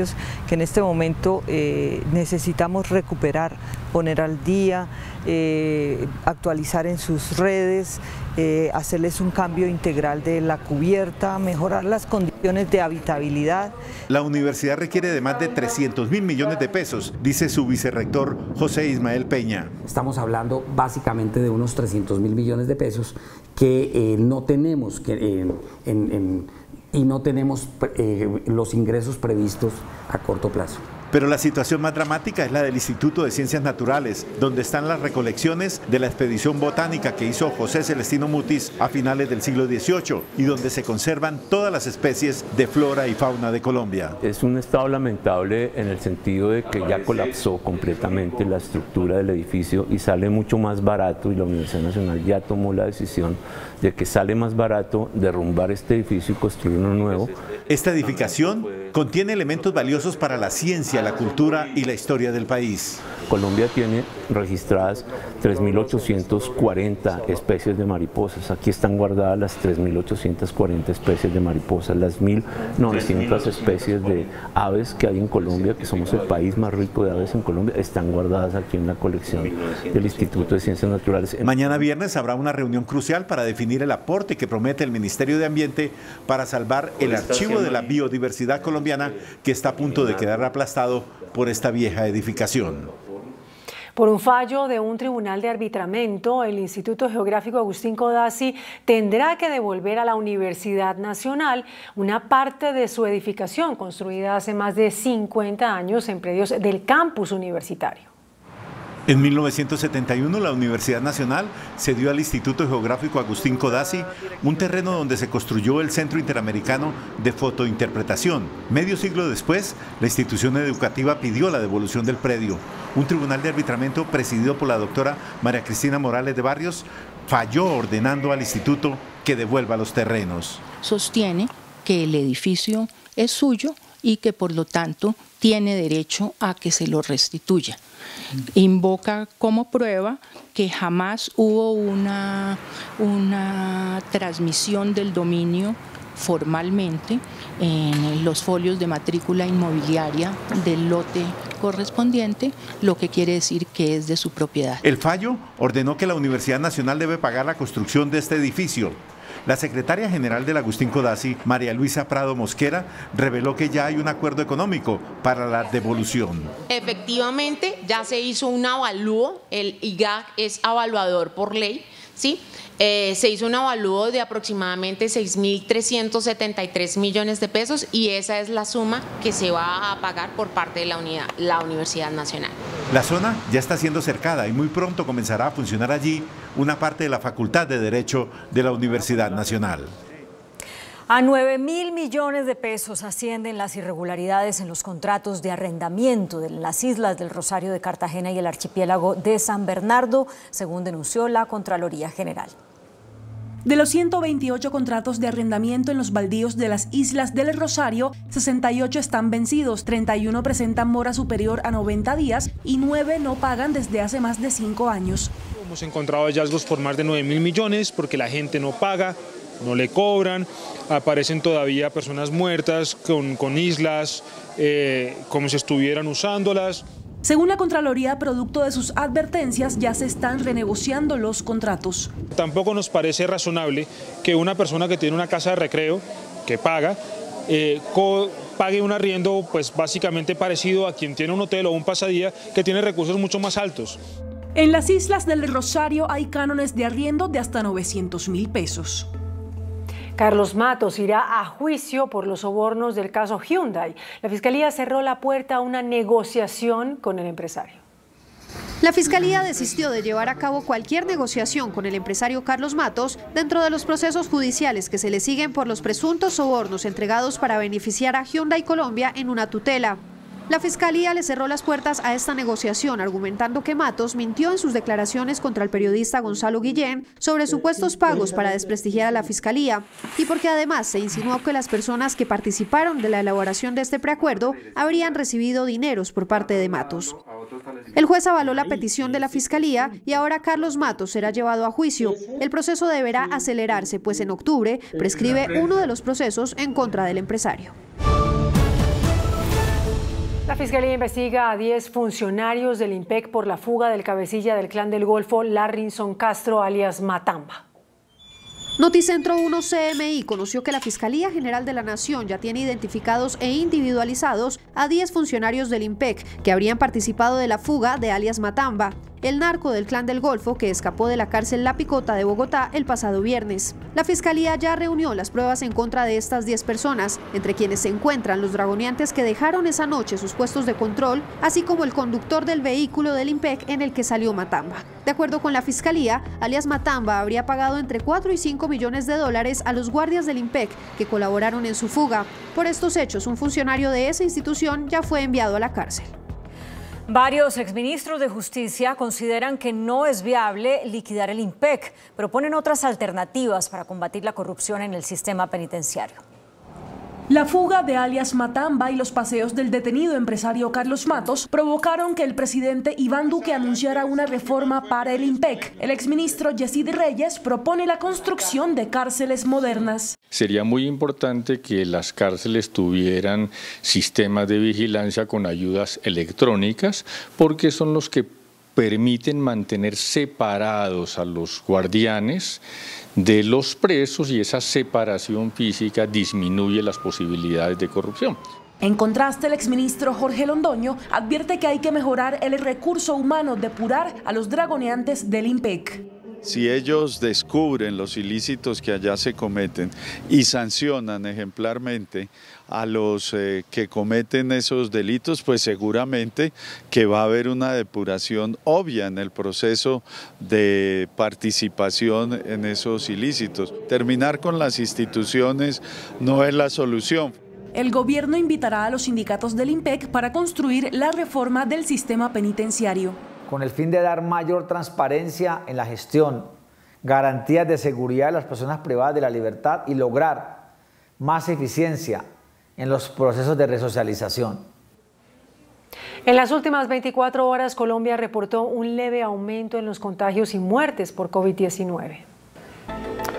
que en este momento eh, necesitamos recuperar, poner al día, eh, actualizar en sus redes, eh, hacerles un cambio integral de la cubierta, mejorar las condiciones de habitabilidad. La universidad requiere de más de 300 mil millones de pesos, dice su vicerrector José Ismael Peña. Estamos hablando básicamente de unos 300 mil millones de pesos que no tenemos que, en y no tenemos eh, los ingresos previstos a corto plazo. Pero la situación más dramática es la del Instituto de Ciencias Naturales, donde están las recolecciones de la expedición botánica que hizo José Celestino Mutis a finales del siglo XVIII y donde se conservan todas las especies de flora y fauna de Colombia. Es un estado lamentable en el sentido de que ya colapsó completamente la estructura del edificio y sale mucho más barato y la Universidad Nacional ya tomó la decisión de que sale más barato derrumbar este edificio y construir uno nuevo. Esta edificación contiene elementos valiosos para la ciencia, la cultura y la historia del país. Colombia tiene registradas 3.840 especies de mariposas. Aquí están guardadas las 3.840 especies de mariposas, las 1.900 especies de aves que hay en Colombia, que somos el país más rico de aves en Colombia, están guardadas aquí en la colección del Instituto de Ciencias Naturales. Mañana viernes habrá una reunión crucial para definir el aporte que promete el Ministerio de Ambiente para salvar el archivo de la biodiversidad colombiana que está a punto de quedar aplastado por esta vieja edificación. Por un fallo de un tribunal de arbitramiento, el Instituto Geográfico Agustín Codazzi tendrá que devolver a la Universidad Nacional una parte de su edificación construida hace más de 50 años en predios del campus universitario. En 1971 la Universidad Nacional cedió al Instituto Geográfico Agustín Codazzi un terreno donde se construyó el Centro Interamericano de Fotointerpretación. Medio siglo después, la institución educativa pidió la devolución del predio. Un tribunal de arbitramiento presidido por la doctora María Cristina Morales de Barrios falló ordenando al instituto que devuelva los terrenos. Sostiene que el edificio es suyo y que por lo tanto tiene derecho a que se lo restituya invoca como prueba que jamás hubo una, una transmisión del dominio formalmente en los folios de matrícula inmobiliaria del lote correspondiente, lo que quiere decir que es de su propiedad. El fallo ordenó que la Universidad Nacional debe pagar la construcción de este edificio. La secretaria general del Agustín Codazzi, María Luisa Prado Mosquera, reveló que ya hay un acuerdo económico para la devolución. Efectivamente, ya se hizo un avalúo, el IGAC es evaluador por ley, ¿sí? Eh, se hizo un avalúo de aproximadamente 6.373 millones de pesos y esa es la suma que se va a pagar por parte de la, unidad, la Universidad Nacional. La zona ya está siendo cercada y muy pronto comenzará a funcionar allí una parte de la Facultad de Derecho de la Universidad Nacional. A 9 mil millones de pesos ascienden las irregularidades en los contratos de arrendamiento de las islas del Rosario de Cartagena y el archipiélago de San Bernardo, según denunció la Contraloría General. De los 128 contratos de arrendamiento en los baldíos de las Islas del Rosario, 68 están vencidos, 31 presentan mora superior a 90 días y 9 no pagan desde hace más de 5 años. Hemos encontrado hallazgos por más de 9 mil millones porque la gente no paga, no le cobran, aparecen todavía personas muertas con, con islas eh, como si estuvieran usándolas. Según la Contraloría, producto de sus advertencias, ya se están renegociando los contratos. Tampoco nos parece razonable que una persona que tiene una casa de recreo, que paga, eh, pague un arriendo pues básicamente parecido a quien tiene un hotel o un pasadía que tiene recursos mucho más altos. En las islas del Rosario hay cánones de arriendo de hasta 900 mil pesos. Carlos Matos irá a juicio por los sobornos del caso Hyundai. La Fiscalía cerró la puerta a una negociación con el empresario. La Fiscalía desistió de llevar a cabo cualquier negociación con el empresario Carlos Matos dentro de los procesos judiciales que se le siguen por los presuntos sobornos entregados para beneficiar a Hyundai Colombia en una tutela. La Fiscalía le cerró las puertas a esta negociación, argumentando que Matos mintió en sus declaraciones contra el periodista Gonzalo Guillén sobre supuestos pagos para desprestigiar a la Fiscalía y porque además se insinuó que las personas que participaron de la elaboración de este preacuerdo habrían recibido dineros por parte de Matos. El juez avaló la petición de la Fiscalía y ahora Carlos Matos será llevado a juicio. El proceso deberá acelerarse, pues en octubre prescribe uno de los procesos en contra del empresario. La Fiscalía investiga a 10 funcionarios del IMPEC por la fuga del cabecilla del clan del Golfo, Larrinson Castro, alias Matamba. Noticentro 1 CMI conoció que la Fiscalía General de la Nación ya tiene identificados e individualizados a 10 funcionarios del IMPEC que habrían participado de la fuga de alias Matamba el narco del Clan del Golfo que escapó de la cárcel La Picota de Bogotá el pasado viernes. La Fiscalía ya reunió las pruebas en contra de estas 10 personas, entre quienes se encuentran los dragoneantes que dejaron esa noche sus puestos de control, así como el conductor del vehículo del IMPEC en el que salió Matamba. De acuerdo con la Fiscalía, alias Matamba habría pagado entre 4 y 5 millones de dólares a los guardias del IMPEC que colaboraron en su fuga. Por estos hechos, un funcionario de esa institución ya fue enviado a la cárcel. Varios exministros de Justicia consideran que no es viable liquidar el IMPEC, pero ponen otras alternativas para combatir la corrupción en el sistema penitenciario. La fuga de alias Matamba y los paseos del detenido empresario Carlos Matos provocaron que el presidente Iván Duque anunciara una reforma para el IMPEC. El exministro Yesid Reyes propone la construcción de cárceles modernas. Sería muy importante que las cárceles tuvieran sistemas de vigilancia con ayudas electrónicas porque son los que permiten mantener separados a los guardianes de los presos y esa separación física disminuye las posibilidades de corrupción. En contraste, el exministro Jorge Londoño advierte que hay que mejorar el recurso humano, depurar a los dragoneantes del IMPEC. Si ellos descubren los ilícitos que allá se cometen y sancionan ejemplarmente a los eh, que cometen esos delitos, pues seguramente que va a haber una depuración obvia en el proceso de participación en esos ilícitos. Terminar con las instituciones no es la solución. El gobierno invitará a los sindicatos del IMPEC para construir la reforma del sistema penitenciario. Con el fin de dar mayor transparencia en la gestión, garantías de seguridad de las personas privadas de la libertad y lograr más eficiencia en los procesos de resocialización. En las últimas 24 horas, Colombia reportó un leve aumento en los contagios y muertes por COVID-19.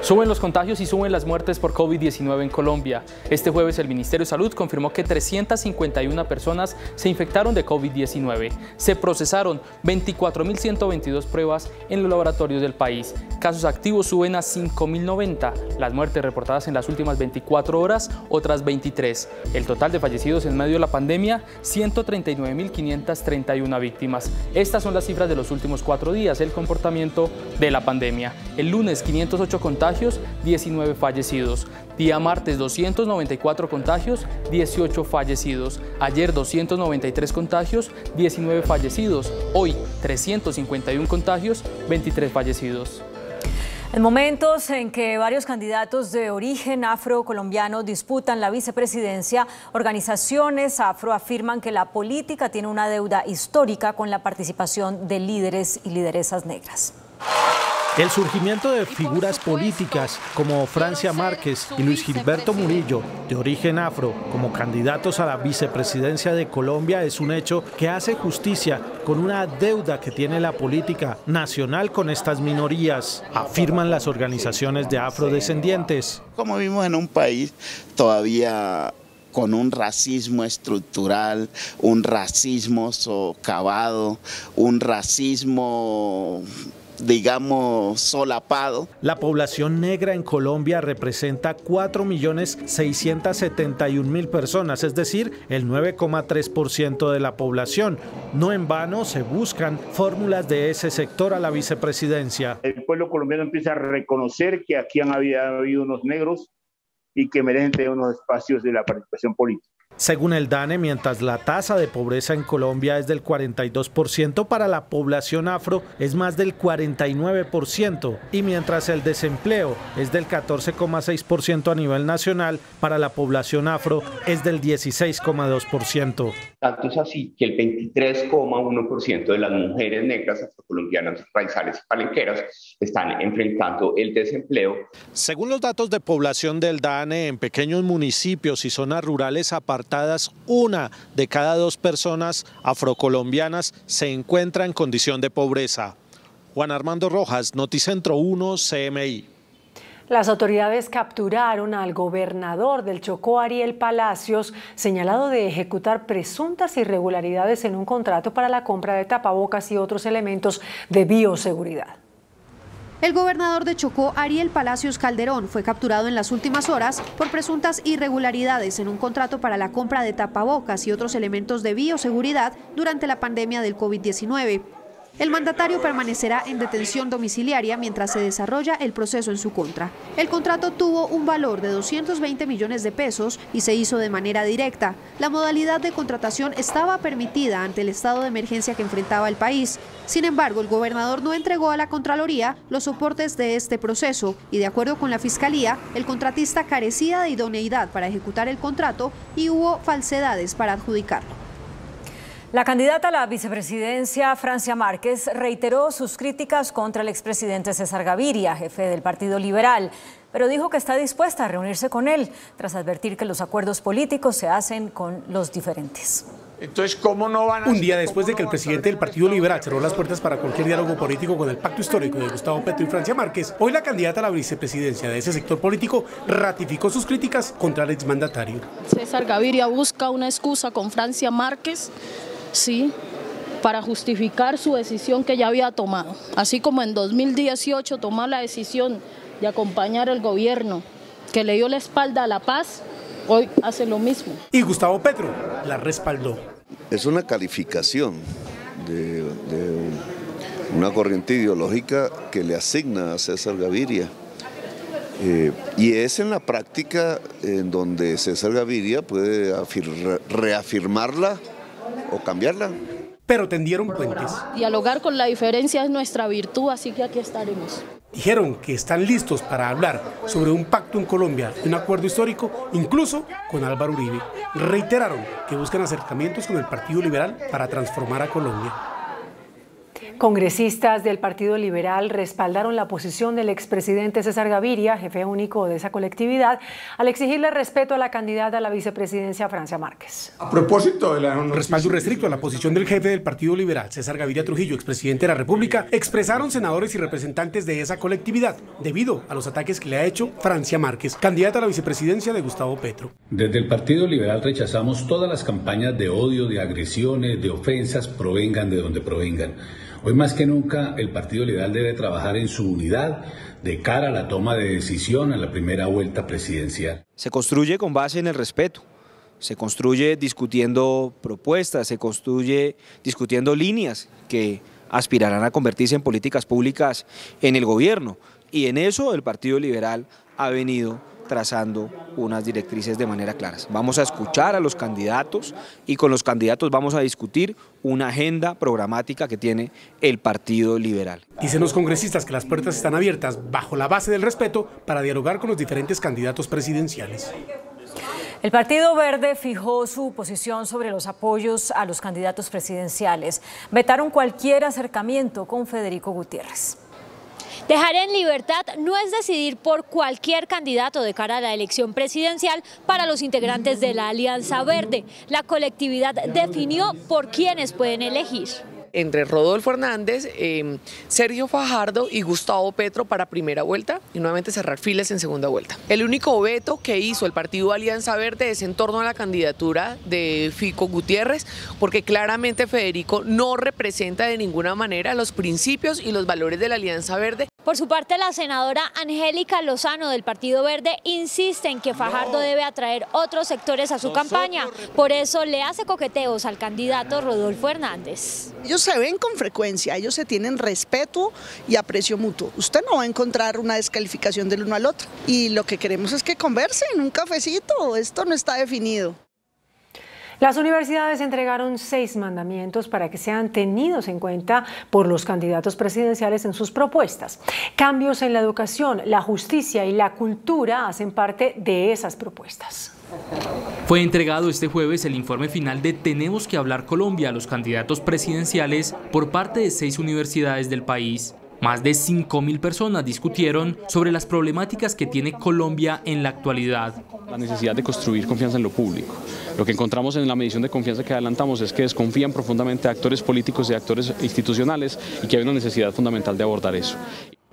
Suben los contagios y suben las muertes por COVID-19 en Colombia. Este jueves el Ministerio de Salud confirmó que 351 personas se infectaron de COVID-19. Se procesaron 24.122 pruebas en los laboratorios del país. Casos activos suben a 5.090. Las muertes reportadas en las últimas 24 horas, otras 23. El total de fallecidos en medio de la pandemia, 139.531 víctimas. Estas son las cifras de los últimos cuatro días, el comportamiento de la pandemia. El lunes, 508 contagios 19 fallecidos. Día martes 294 contagios, 18 fallecidos. Ayer 293 contagios, 19 fallecidos. Hoy 351 contagios, 23 fallecidos. En momentos en que varios candidatos de origen afrocolombiano disputan la vicepresidencia, organizaciones afro afirman que la política tiene una deuda histórica con la participación de líderes y lideresas negras. El surgimiento de figuras políticas como Francia Márquez y Luis Gilberto Murillo, de origen afro, como candidatos a la vicepresidencia de Colombia es un hecho que hace justicia con una deuda que tiene la política nacional con estas minorías, afirman las organizaciones de afrodescendientes. Como vivimos en un país todavía con un racismo estructural, un racismo socavado, un racismo digamos, solapado. La población negra en Colombia representa 4.671.000 personas, es decir, el 9,3% de la población. No en vano se buscan fórmulas de ese sector a la vicepresidencia. El pueblo colombiano empieza a reconocer que aquí han habido unos negros y que merecen tener unos espacios de la participación política. Según el DANE, mientras la tasa de pobreza en Colombia es del 42%, para la población afro es más del 49%, y mientras el desempleo es del 14,6% a nivel nacional, para la población afro es del 16,2%. Tanto es así que el 23,1% de las mujeres negras afrocolombianas, raizales y palenqueras están enfrentando el desempleo. Según los datos de población del DANE, en pequeños municipios y zonas rurales una de cada dos personas afrocolombianas se encuentra en condición de pobreza. Juan Armando Rojas, Noticentro 1, CMI. Las autoridades capturaron al gobernador del Chocó, Ariel Palacios, señalado de ejecutar presuntas irregularidades en un contrato para la compra de tapabocas y otros elementos de bioseguridad. El gobernador de Chocó, Ariel Palacios Calderón, fue capturado en las últimas horas por presuntas irregularidades en un contrato para la compra de tapabocas y otros elementos de bioseguridad durante la pandemia del COVID-19. El mandatario permanecerá en detención domiciliaria mientras se desarrolla el proceso en su contra. El contrato tuvo un valor de 220 millones de pesos y se hizo de manera directa. La modalidad de contratación estaba permitida ante el estado de emergencia que enfrentaba el país. Sin embargo, el gobernador no entregó a la Contraloría los soportes de este proceso y de acuerdo con la Fiscalía, el contratista carecía de idoneidad para ejecutar el contrato y hubo falsedades para adjudicarlo. La candidata a la vicepresidencia, Francia Márquez, reiteró sus críticas contra el expresidente César Gaviria, jefe del Partido Liberal, pero dijo que está dispuesta a reunirse con él, tras advertir que los acuerdos políticos se hacen con los diferentes. Entonces, ¿cómo no van a Un día después de que el presidente del Partido Liberal cerró las puertas para cualquier diálogo político con el pacto histórico de Gustavo Petro y Francia Márquez, hoy la candidata a la vicepresidencia de ese sector político ratificó sus críticas contra el exmandatario. César Gaviria busca una excusa con Francia Márquez sí, para justificar su decisión que ya había tomado. Así como en 2018 tomó la decisión de acompañar al gobierno que le dio la espalda a la paz, hoy hace lo mismo. Y Gustavo Petro la respaldó. Es una calificación de, una corriente ideológica que le asigna a César Gaviria. Eh, y es en la práctica en donde César Gaviria puede reafirmarla o cambiarla. Pero tendieron puentes. Dialogar con la diferencia es nuestra virtud, así que aquí estaremos. Dijeron que están listos para hablar sobre un pacto en Colombia, un acuerdo histórico, incluso con Álvaro Uribe. Reiteraron que buscan acercamientos con el Partido Liberal para transformar a Colombia. Congresistas del Partido Liberal respaldaron la posición del expresidente César Gaviria, jefe único de esa colectividad, al exigirle respeto a la candidata a la vicepresidencia Francia Márquez. A propósito de la respaldo restricto a la posición del jefe del Partido Liberal, César Gaviria Trujillo, expresidente de la República, expresaron senadores y representantes de esa colectividad debido a los ataques que le ha hecho Francia Márquez, candidata a la vicepresidencia de Gustavo Petro. Desde el Partido Liberal rechazamos todas las campañas de odio, de agresiones, de ofensas, provengan de donde provengan. Hoy más que nunca el Partido Liberal debe trabajar en su unidad de cara a la toma de decisión a la primera vuelta presidencial. Se construye con base en el respeto, se construye discutiendo propuestas, se construye discutiendo líneas que aspirarán a convertirse en políticas públicas en el gobierno y en eso el Partido Liberal ha venido trazando unas directrices de manera claras. Vamos a escuchar a los candidatos y con los candidatos vamos a discutir una agenda programática que tiene el Partido Liberal. Dicen los congresistas que las puertas están abiertas bajo la base del respeto para dialogar con los diferentes candidatos presidenciales. El Partido Verde fijó su posición sobre los apoyos a los candidatos presidenciales. Vetaron cualquier acercamiento con Federico Gutiérrez. Dejar en libertad no es decidir por cualquier candidato de cara a la elección presidencial para los integrantes de la Alianza Verde. La colectividad definió por quiénes pueden elegir entre Rodolfo Hernández, em, Sergio Fajardo y Gustavo Petro para primera vuelta y nuevamente cerrar filas en segunda vuelta. El único veto que hizo el partido Alianza Verde es en torno a la candidatura de Fico Gutiérrez, porque claramente Federico no representa de ninguna manera los principios y los valores de la Alianza Verde. Por su parte, la senadora Angélica Lozano del Partido Verde insiste en que Fajardo debe atraer otros sectores a su campaña. Por eso le hace coqueteos al candidato Rodolfo Hernández se ven con frecuencia, ellos se tienen respeto y aprecio mutuo. Usted no va a encontrar una descalificación del uno al otro. Y lo que queremos es que conversen, un cafecito, esto no está definido. Las universidades entregaron seis mandamientos para que sean tenidos en cuenta por los candidatos presidenciales en sus propuestas. Cambios en la educación, la justicia y la cultura hacen parte de esas propuestas. Fue entregado este jueves el informe final de Tenemos que hablar Colombia a los candidatos presidenciales por parte de seis universidades del país. Más de 5.000 personas discutieron sobre las problemáticas que tiene Colombia en la actualidad. La necesidad de construir confianza en lo público. Lo que encontramos en la medición de confianza que adelantamos es que desconfían profundamente actores políticos y actores institucionales y que hay una necesidad fundamental de abordar eso.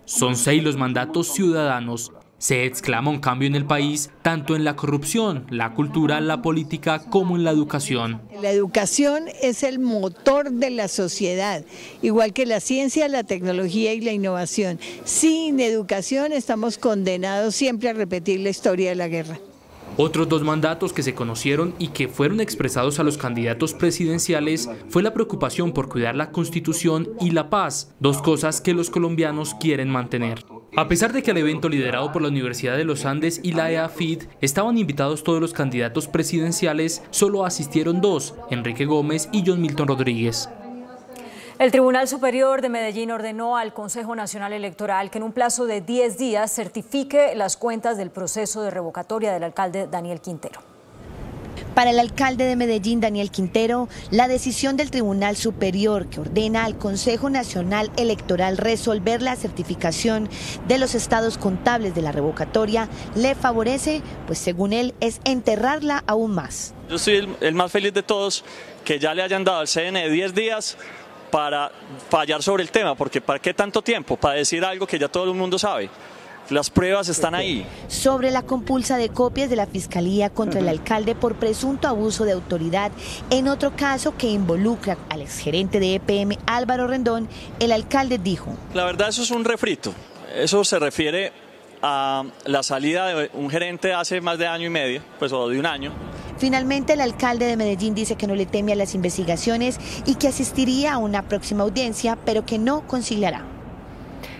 Son seis los mandatos ciudadanos se exclama un cambio en el país, tanto en la corrupción, la cultura, la política, como en la educación. La educación es el motor de la sociedad, igual que la ciencia, la tecnología y la innovación. Sin educación estamos condenados siempre a repetir la historia de la guerra. Otros dos mandatos que se conocieron y que fueron expresados a los candidatos presidenciales fue la preocupación por cuidar la constitución y la paz, dos cosas que los colombianos quieren mantener. A pesar de que al evento liderado por la Universidad de los Andes y la EAFID estaban invitados todos los candidatos presidenciales, solo asistieron dos, Enrique Gómez y John Milton Rodríguez. El Tribunal Superior de Medellín ordenó al Consejo Nacional Electoral que en un plazo de 10 días certifique las cuentas del proceso de revocatoria del alcalde Daniel Quintero. Para el alcalde de Medellín, Daniel Quintero, la decisión del Tribunal Superior que ordena al Consejo Nacional Electoral resolver la certificación de los estados contables de la revocatoria le favorece, pues según él es enterrarla aún más. Yo soy el, más feliz de todos que ya le hayan dado al CNE 10 días para fallar sobre el tema, porque ¿para qué tanto tiempo? Para decir algo que ya todo el mundo sabe. Las pruebas están ahí. Sobre la compulsa de copias de la Fiscalía contra el alcalde por presunto abuso de autoridad, en otro caso que involucra al exgerente de EPM Álvaro Rendón, el alcalde dijo. La verdad eso es un refrito. Eso se refiere a la salida de un gerente hace más de año y medio, pues o de un año. Finalmente, el alcalde de Medellín dice que no le teme a las investigaciones y que asistiría a una próxima audiencia, pero que no conciliará.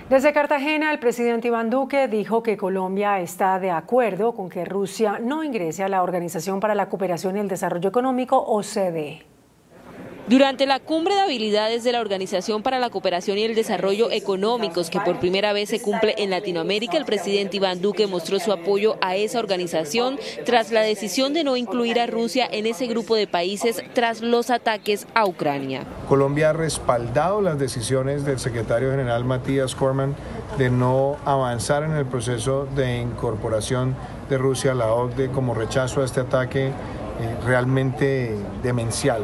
Desde Cartagena, el presidente Iván Duque dijo que Colombia está de acuerdo con que Rusia no ingrese a la Organización para la Cooperación y el Desarrollo Económico, OCDE. Durante la cumbre de habilidades de la Organización para la Cooperación y el Desarrollo Económicos, que por primera vez se cumple en Latinoamérica, el presidente Iván Duque mostró su apoyo a esa organización tras la decisión de no incluir a Rusia en ese grupo de países tras los ataques a Ucrania. Colombia ha respaldado las decisiones del secretario general Matías Corman de no avanzar en el proceso de incorporación de Rusia a la OCDE como rechazo a este ataque eh, realmente demencial.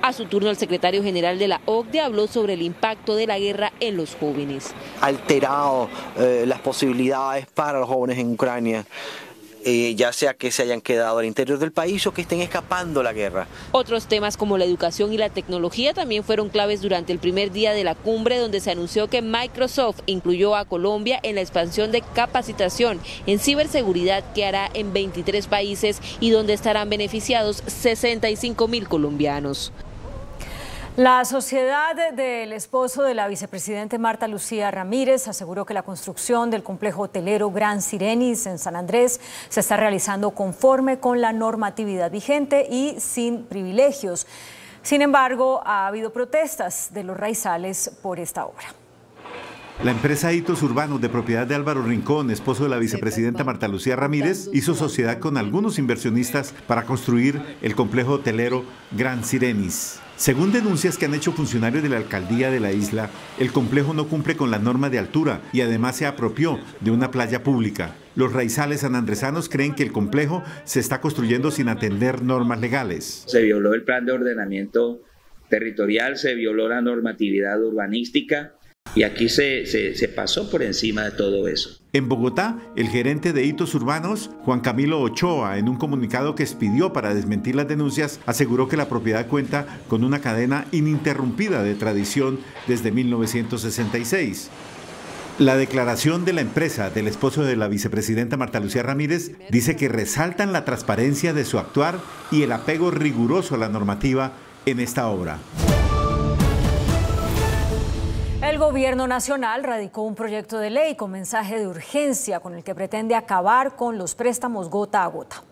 A su turno, el secretario general de la OCDE habló sobre el impacto de la guerra en los jóvenes. Alterado eh, las posibilidades para los jóvenes en Ucrania. Eh, ya sea que se hayan quedado al interior del país o que estén escapando la guerra. Otros temas como la educación y la tecnología también fueron claves durante el primer día de la cumbre donde se anunció que Microsoft incluyó a Colombia en la expansión de capacitación en ciberseguridad que hará en 23 países y donde estarán beneficiados 65 mil colombianos. La sociedad del esposo de la vicepresidente Marta Lucía Ramírez aseguró que la construcción del complejo hotelero Gran Sirenis en San Andrés se está realizando conforme con la normatividad vigente y sin privilegios. Sin embargo, ha habido protestas de los raizales por esta obra. La empresa Hitos Urbanos de propiedad de Álvaro Rincón, esposo de la vicepresidenta Marta Lucía Ramírez, hizo sociedad con algunos inversionistas para construir el complejo hotelero Gran Sirenis. Según denuncias que han hecho funcionarios de la alcaldía de la isla, el complejo no cumple con la norma de altura y además se apropió de una playa pública. Los raizales sanandresanos creen que el complejo se está construyendo sin atender normas legales. Se violó el plan de ordenamiento territorial, se violó la normatividad urbanística, y aquí se, se, pasó por encima de todo eso. En Bogotá, el gerente de hitos urbanos, Juan Camilo Ochoa, en un comunicado que expidió para desmentir las denuncias, aseguró que la propiedad cuenta con una cadena ininterrumpida de tradición desde 1966. La declaración de la empresa del esposo de la vicepresidenta Marta Lucía Ramírez dice que resaltan la transparencia de su actuar y el apego riguroso a la normativa en esta obra. El gobierno nacional radicó un proyecto de ley con mensaje de urgencia con el que pretende acabar con los préstamos gota a gota.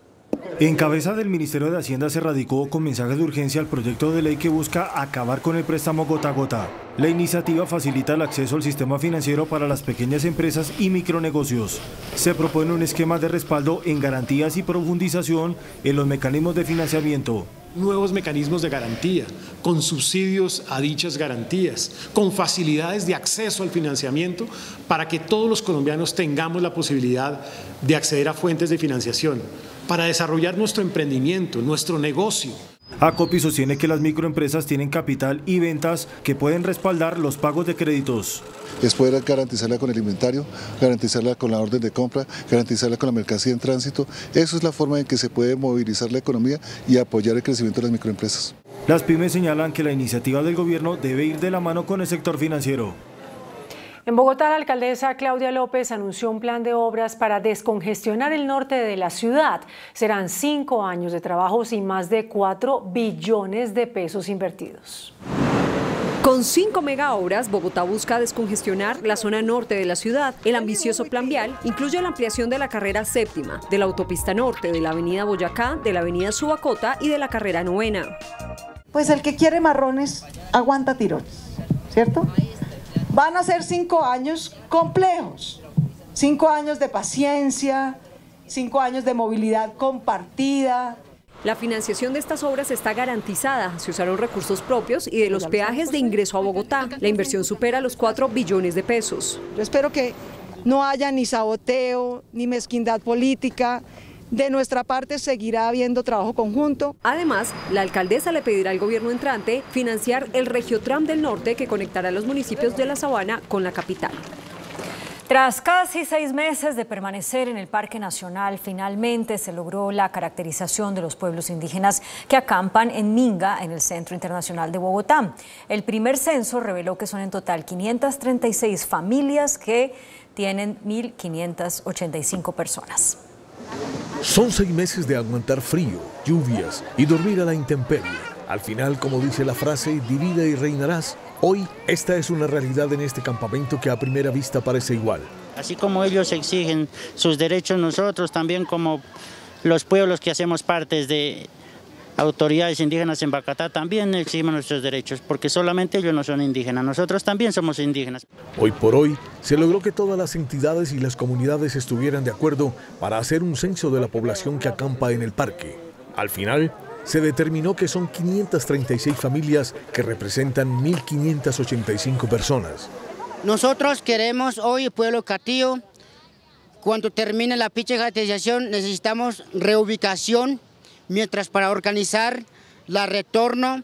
En cabeza del Ministerio de Hacienda se radicó con mensaje de urgencia el proyecto de ley que busca acabar con el préstamo gota a gota. La iniciativa facilita el acceso al sistema financiero para las pequeñas empresas y micronegocios. Se propone un esquema de respaldo en garantías y profundización en los mecanismos de financiamiento nuevos mecanismos de garantía, con subsidios a dichas garantías, con facilidades de acceso al financiamiento para que todos los colombianos tengamos la posibilidad de acceder a fuentes de financiación, para desarrollar nuestro emprendimiento, nuestro negocio. ACOPI sostiene que las microempresas tienen capital y ventas que pueden respaldar los pagos de créditos. Es poder garantizarla con el inventario, garantizarla con la orden de compra, garantizarla con la mercancía en tránsito. Eso es la forma en que se puede movilizar la economía y apoyar el crecimiento de las microempresas. Las pymes señalan que la iniciativa del gobierno debe ir de la mano con el sector financiero. En Bogotá, la alcaldesa Claudia López anunció un plan de obras para descongestionar el norte de la ciudad. Serán cinco años de trabajos y más de cuatro billones de pesos invertidos. Con cinco mega obras, Bogotá busca descongestionar la zona norte de la ciudad. El ambicioso plan vial incluye la ampliación de la carrera séptima, de la autopista norte, de la avenida Boyacá, de la avenida Subacota y de la carrera novena. Pues el que quiere marrones aguanta tirones, ¿cierto? Van a ser cinco años complejos, cinco años de paciencia, cinco años de movilidad compartida, la financiación de estas obras está garantizada. Se usaron recursos propios y de los peajes de ingreso a Bogotá. La inversión supera los 4 billones de pesos. Yo espero que no haya ni saboteo, ni mezquindad política. De nuestra parte seguirá habiendo trabajo conjunto. Además, la alcaldesa le pedirá al gobierno entrante financiar el Regiotram del Norte que conectará los municipios de La Sabana con la capital. Tras casi seis meses de permanecer en el Parque Nacional, finalmente se logró la caracterización de los pueblos indígenas que acampan en Minga, en el Centro Internacional de Bogotá. El primer censo reveló que son en total 536 familias que tienen 1.585 personas. Son seis meses de aguantar frío, lluvias y dormir a la intemperie. Al final, como dice la frase, divide y reinarás. Hoy, esta es una realidad en este campamento que a primera vista parece igual. Así como ellos exigen sus derechos, nosotros también como los pueblos que hacemos parte de, autoridades indígenas en Bacatá también exigen nuestros derechos, porque solamente ellos no son indígenas, nosotros también somos indígenas. Hoy por hoy se logró que todas las entidades y las comunidades estuvieran de acuerdo para hacer un censo de la población que acampa en el parque. Al final, se determinó que son 536 familias que representan 1.585 personas. Nosotros queremos hoy, pueblo Catío, cuando termine la pichegatización necesitamos reubicación, mientras para organizar la retorno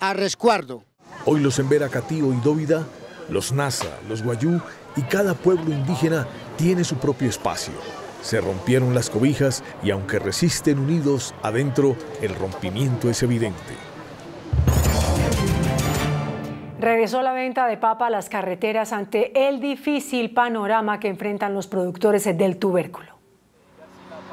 a resguardo. Hoy los Embera, Catío y Dóvida, los Nasa, los Guayú y cada pueblo indígena tiene su propio espacio. Se rompieron las cobijas y aunque resisten unidos adentro, el rompimiento es evidente. Regresó la venta de papa a las carreteras ante el difícil panorama que enfrentan los productores del tubérculo.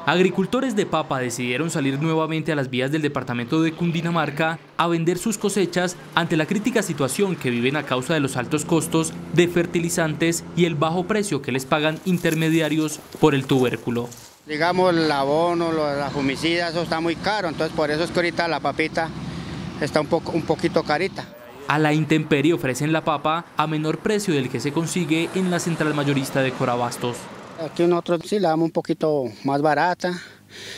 Agricultores de papa decidieron salir nuevamente a las vías del departamento de Cundinamarca a vender sus cosechas ante la crítica situación que viven a causa de los altos costos de fertilizantes y el bajo precio que les pagan intermediarios por el tubérculo. Digamos, el abono, las fumicidas, eso está muy caro, entonces por eso es que ahorita la papita está un, poco, un poquito carita. A la intemperie ofrecen la papa a menor precio del que se consigue en la central mayorista de Corabastos. Aquí nosotros sí la damos un poquito más barata.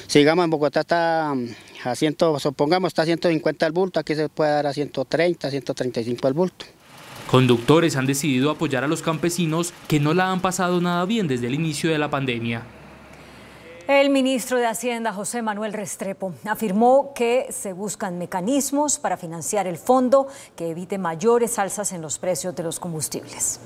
Si digamos en Bogotá está a 100, supongamos está a 150 el bulto, aquí se puede dar a 130, 135 el bulto. Conductores han decidido apoyar a los campesinos que no la han pasado nada bien desde el inicio de la pandemia. El ministro de Hacienda, José Manuel Restrepo, afirmó que se buscan mecanismos para financiar el fondo que evite mayores alzas en los precios de los combustibles.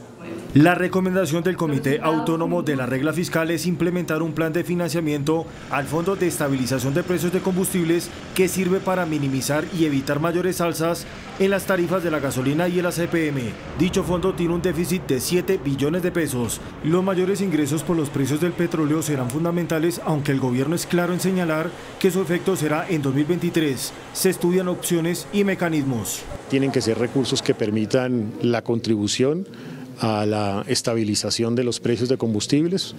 La recomendación del Comité Autónomo de la Regla Fiscal es implementar un plan de financiamiento al Fondo de Estabilización de Precios de Combustibles que sirve para minimizar y evitar mayores alzas en las tarifas de la gasolina y el ACPM. Dicho fondo tiene un déficit de 7 billones de pesos. Los mayores ingresos por los precios del petróleo serán fundamentales, aunque el gobierno es claro en señalar que su efecto será en 2023. Se estudian opciones y mecanismos. Tienen que ser recursos que permitan la contribución a la estabilización de los precios de combustibles,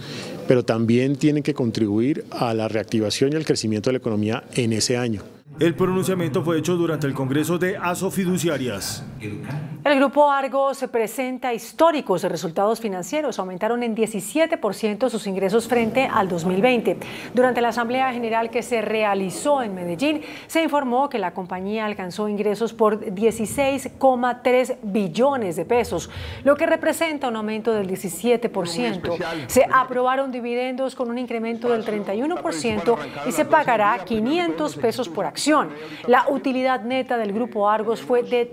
pero también tienen que contribuir a la reactivación y al crecimiento de la economía en ese año. El pronunciamiento fue hecho durante el Congreso de Asofiduciarias. El Grupo Argo se presenta históricos resultados financieros. Aumentaron en 17% sus ingresos frente al 2020. Durante la Asamblea General que se realizó en Medellín, se informó que la compañía alcanzó ingresos por 16,3 billones de pesos, lo que representa un aumento del 17%. Se aprobaron dividendos con un incremento del 31% y se pagará 500 pesos por acción. La utilidad neta del Grupo Argos fue de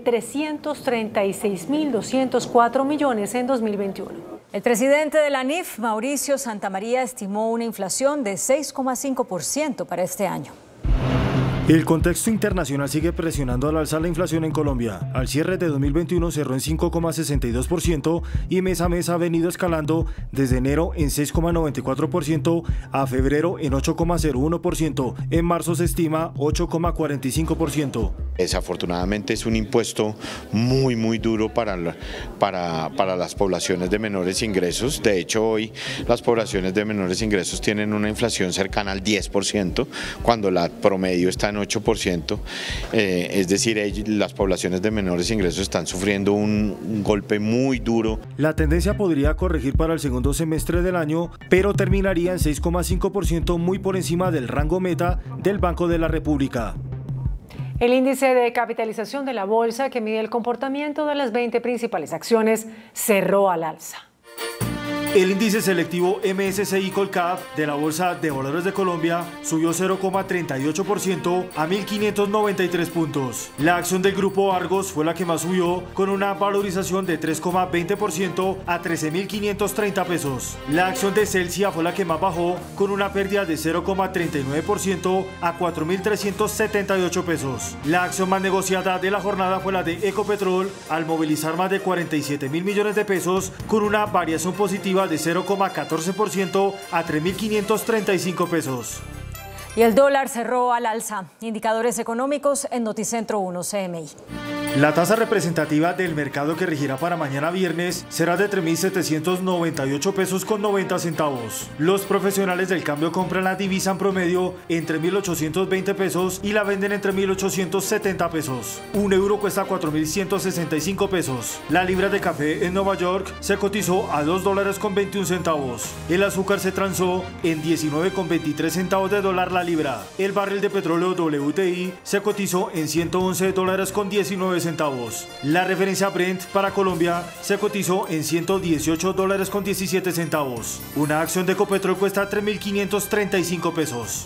336.204 millones en 2021. El presidente de la NIF, Mauricio Santamaría, estimó una inflación de 6,5% para este año. El contexto internacional sigue presionando al alza la inflación en Colombia. Al cierre de 2021 cerró en 5,62% y mes a mes ha venido escalando desde enero en 6,94% a febrero en 8,01%. En marzo se estima 8,45%. Desafortunadamente es un impuesto muy muy duro para, para, para las poblaciones de menores ingresos. De hecho hoy las poblaciones de menores ingresos tienen una inflación cercana al 10% cuando la promedio está en 8%, eh, es decir, las poblaciones de menores ingresos están sufriendo un, un golpe muy duro. La tendencia podría corregir para el segundo semestre del año, pero terminaría en 6,5% muy por encima del rango meta del Banco de la República. El índice de capitalización de la bolsa que mide el comportamiento de las 20 principales acciones cerró al alza. El índice selectivo MSCI Colcap de la Bolsa de Valores de Colombia subió 0,38% a 1.593 puntos. La acción del grupo Argos fue la que más subió con una valorización de 3,20% a 13.530 pesos. La acción de Celsia fue la que más bajó con una pérdida de 0,39% a 4.378 pesos. La acción más negociada de la jornada fue la de Ecopetrol al movilizar más de 47 mil millones de pesos con una variación positiva de 0,14% a 3.535 pesos. Y el dólar cerró al alza. Indicadores económicos en Noticentro 1 CMI. La tasa representativa del mercado que regirá para mañana viernes será de 3.798 pesos con 90 centavos. Los profesionales del cambio compran la divisa en promedio entre 1.820 pesos y la venden entre 1.870 pesos. Un euro cuesta 4.165 pesos. La libra de café en Nueva York se cotizó a 2 dólares con 21 centavos. El azúcar se transó en 19,23 centavos de dólar la libra. El barril de petróleo WTI se cotizó en 111 dólares con 19 centavos. La referencia Brent para Colombia se cotizó en 118 dólares con 17 centavos. Una acción de Copetrol cuesta 3.535 pesos.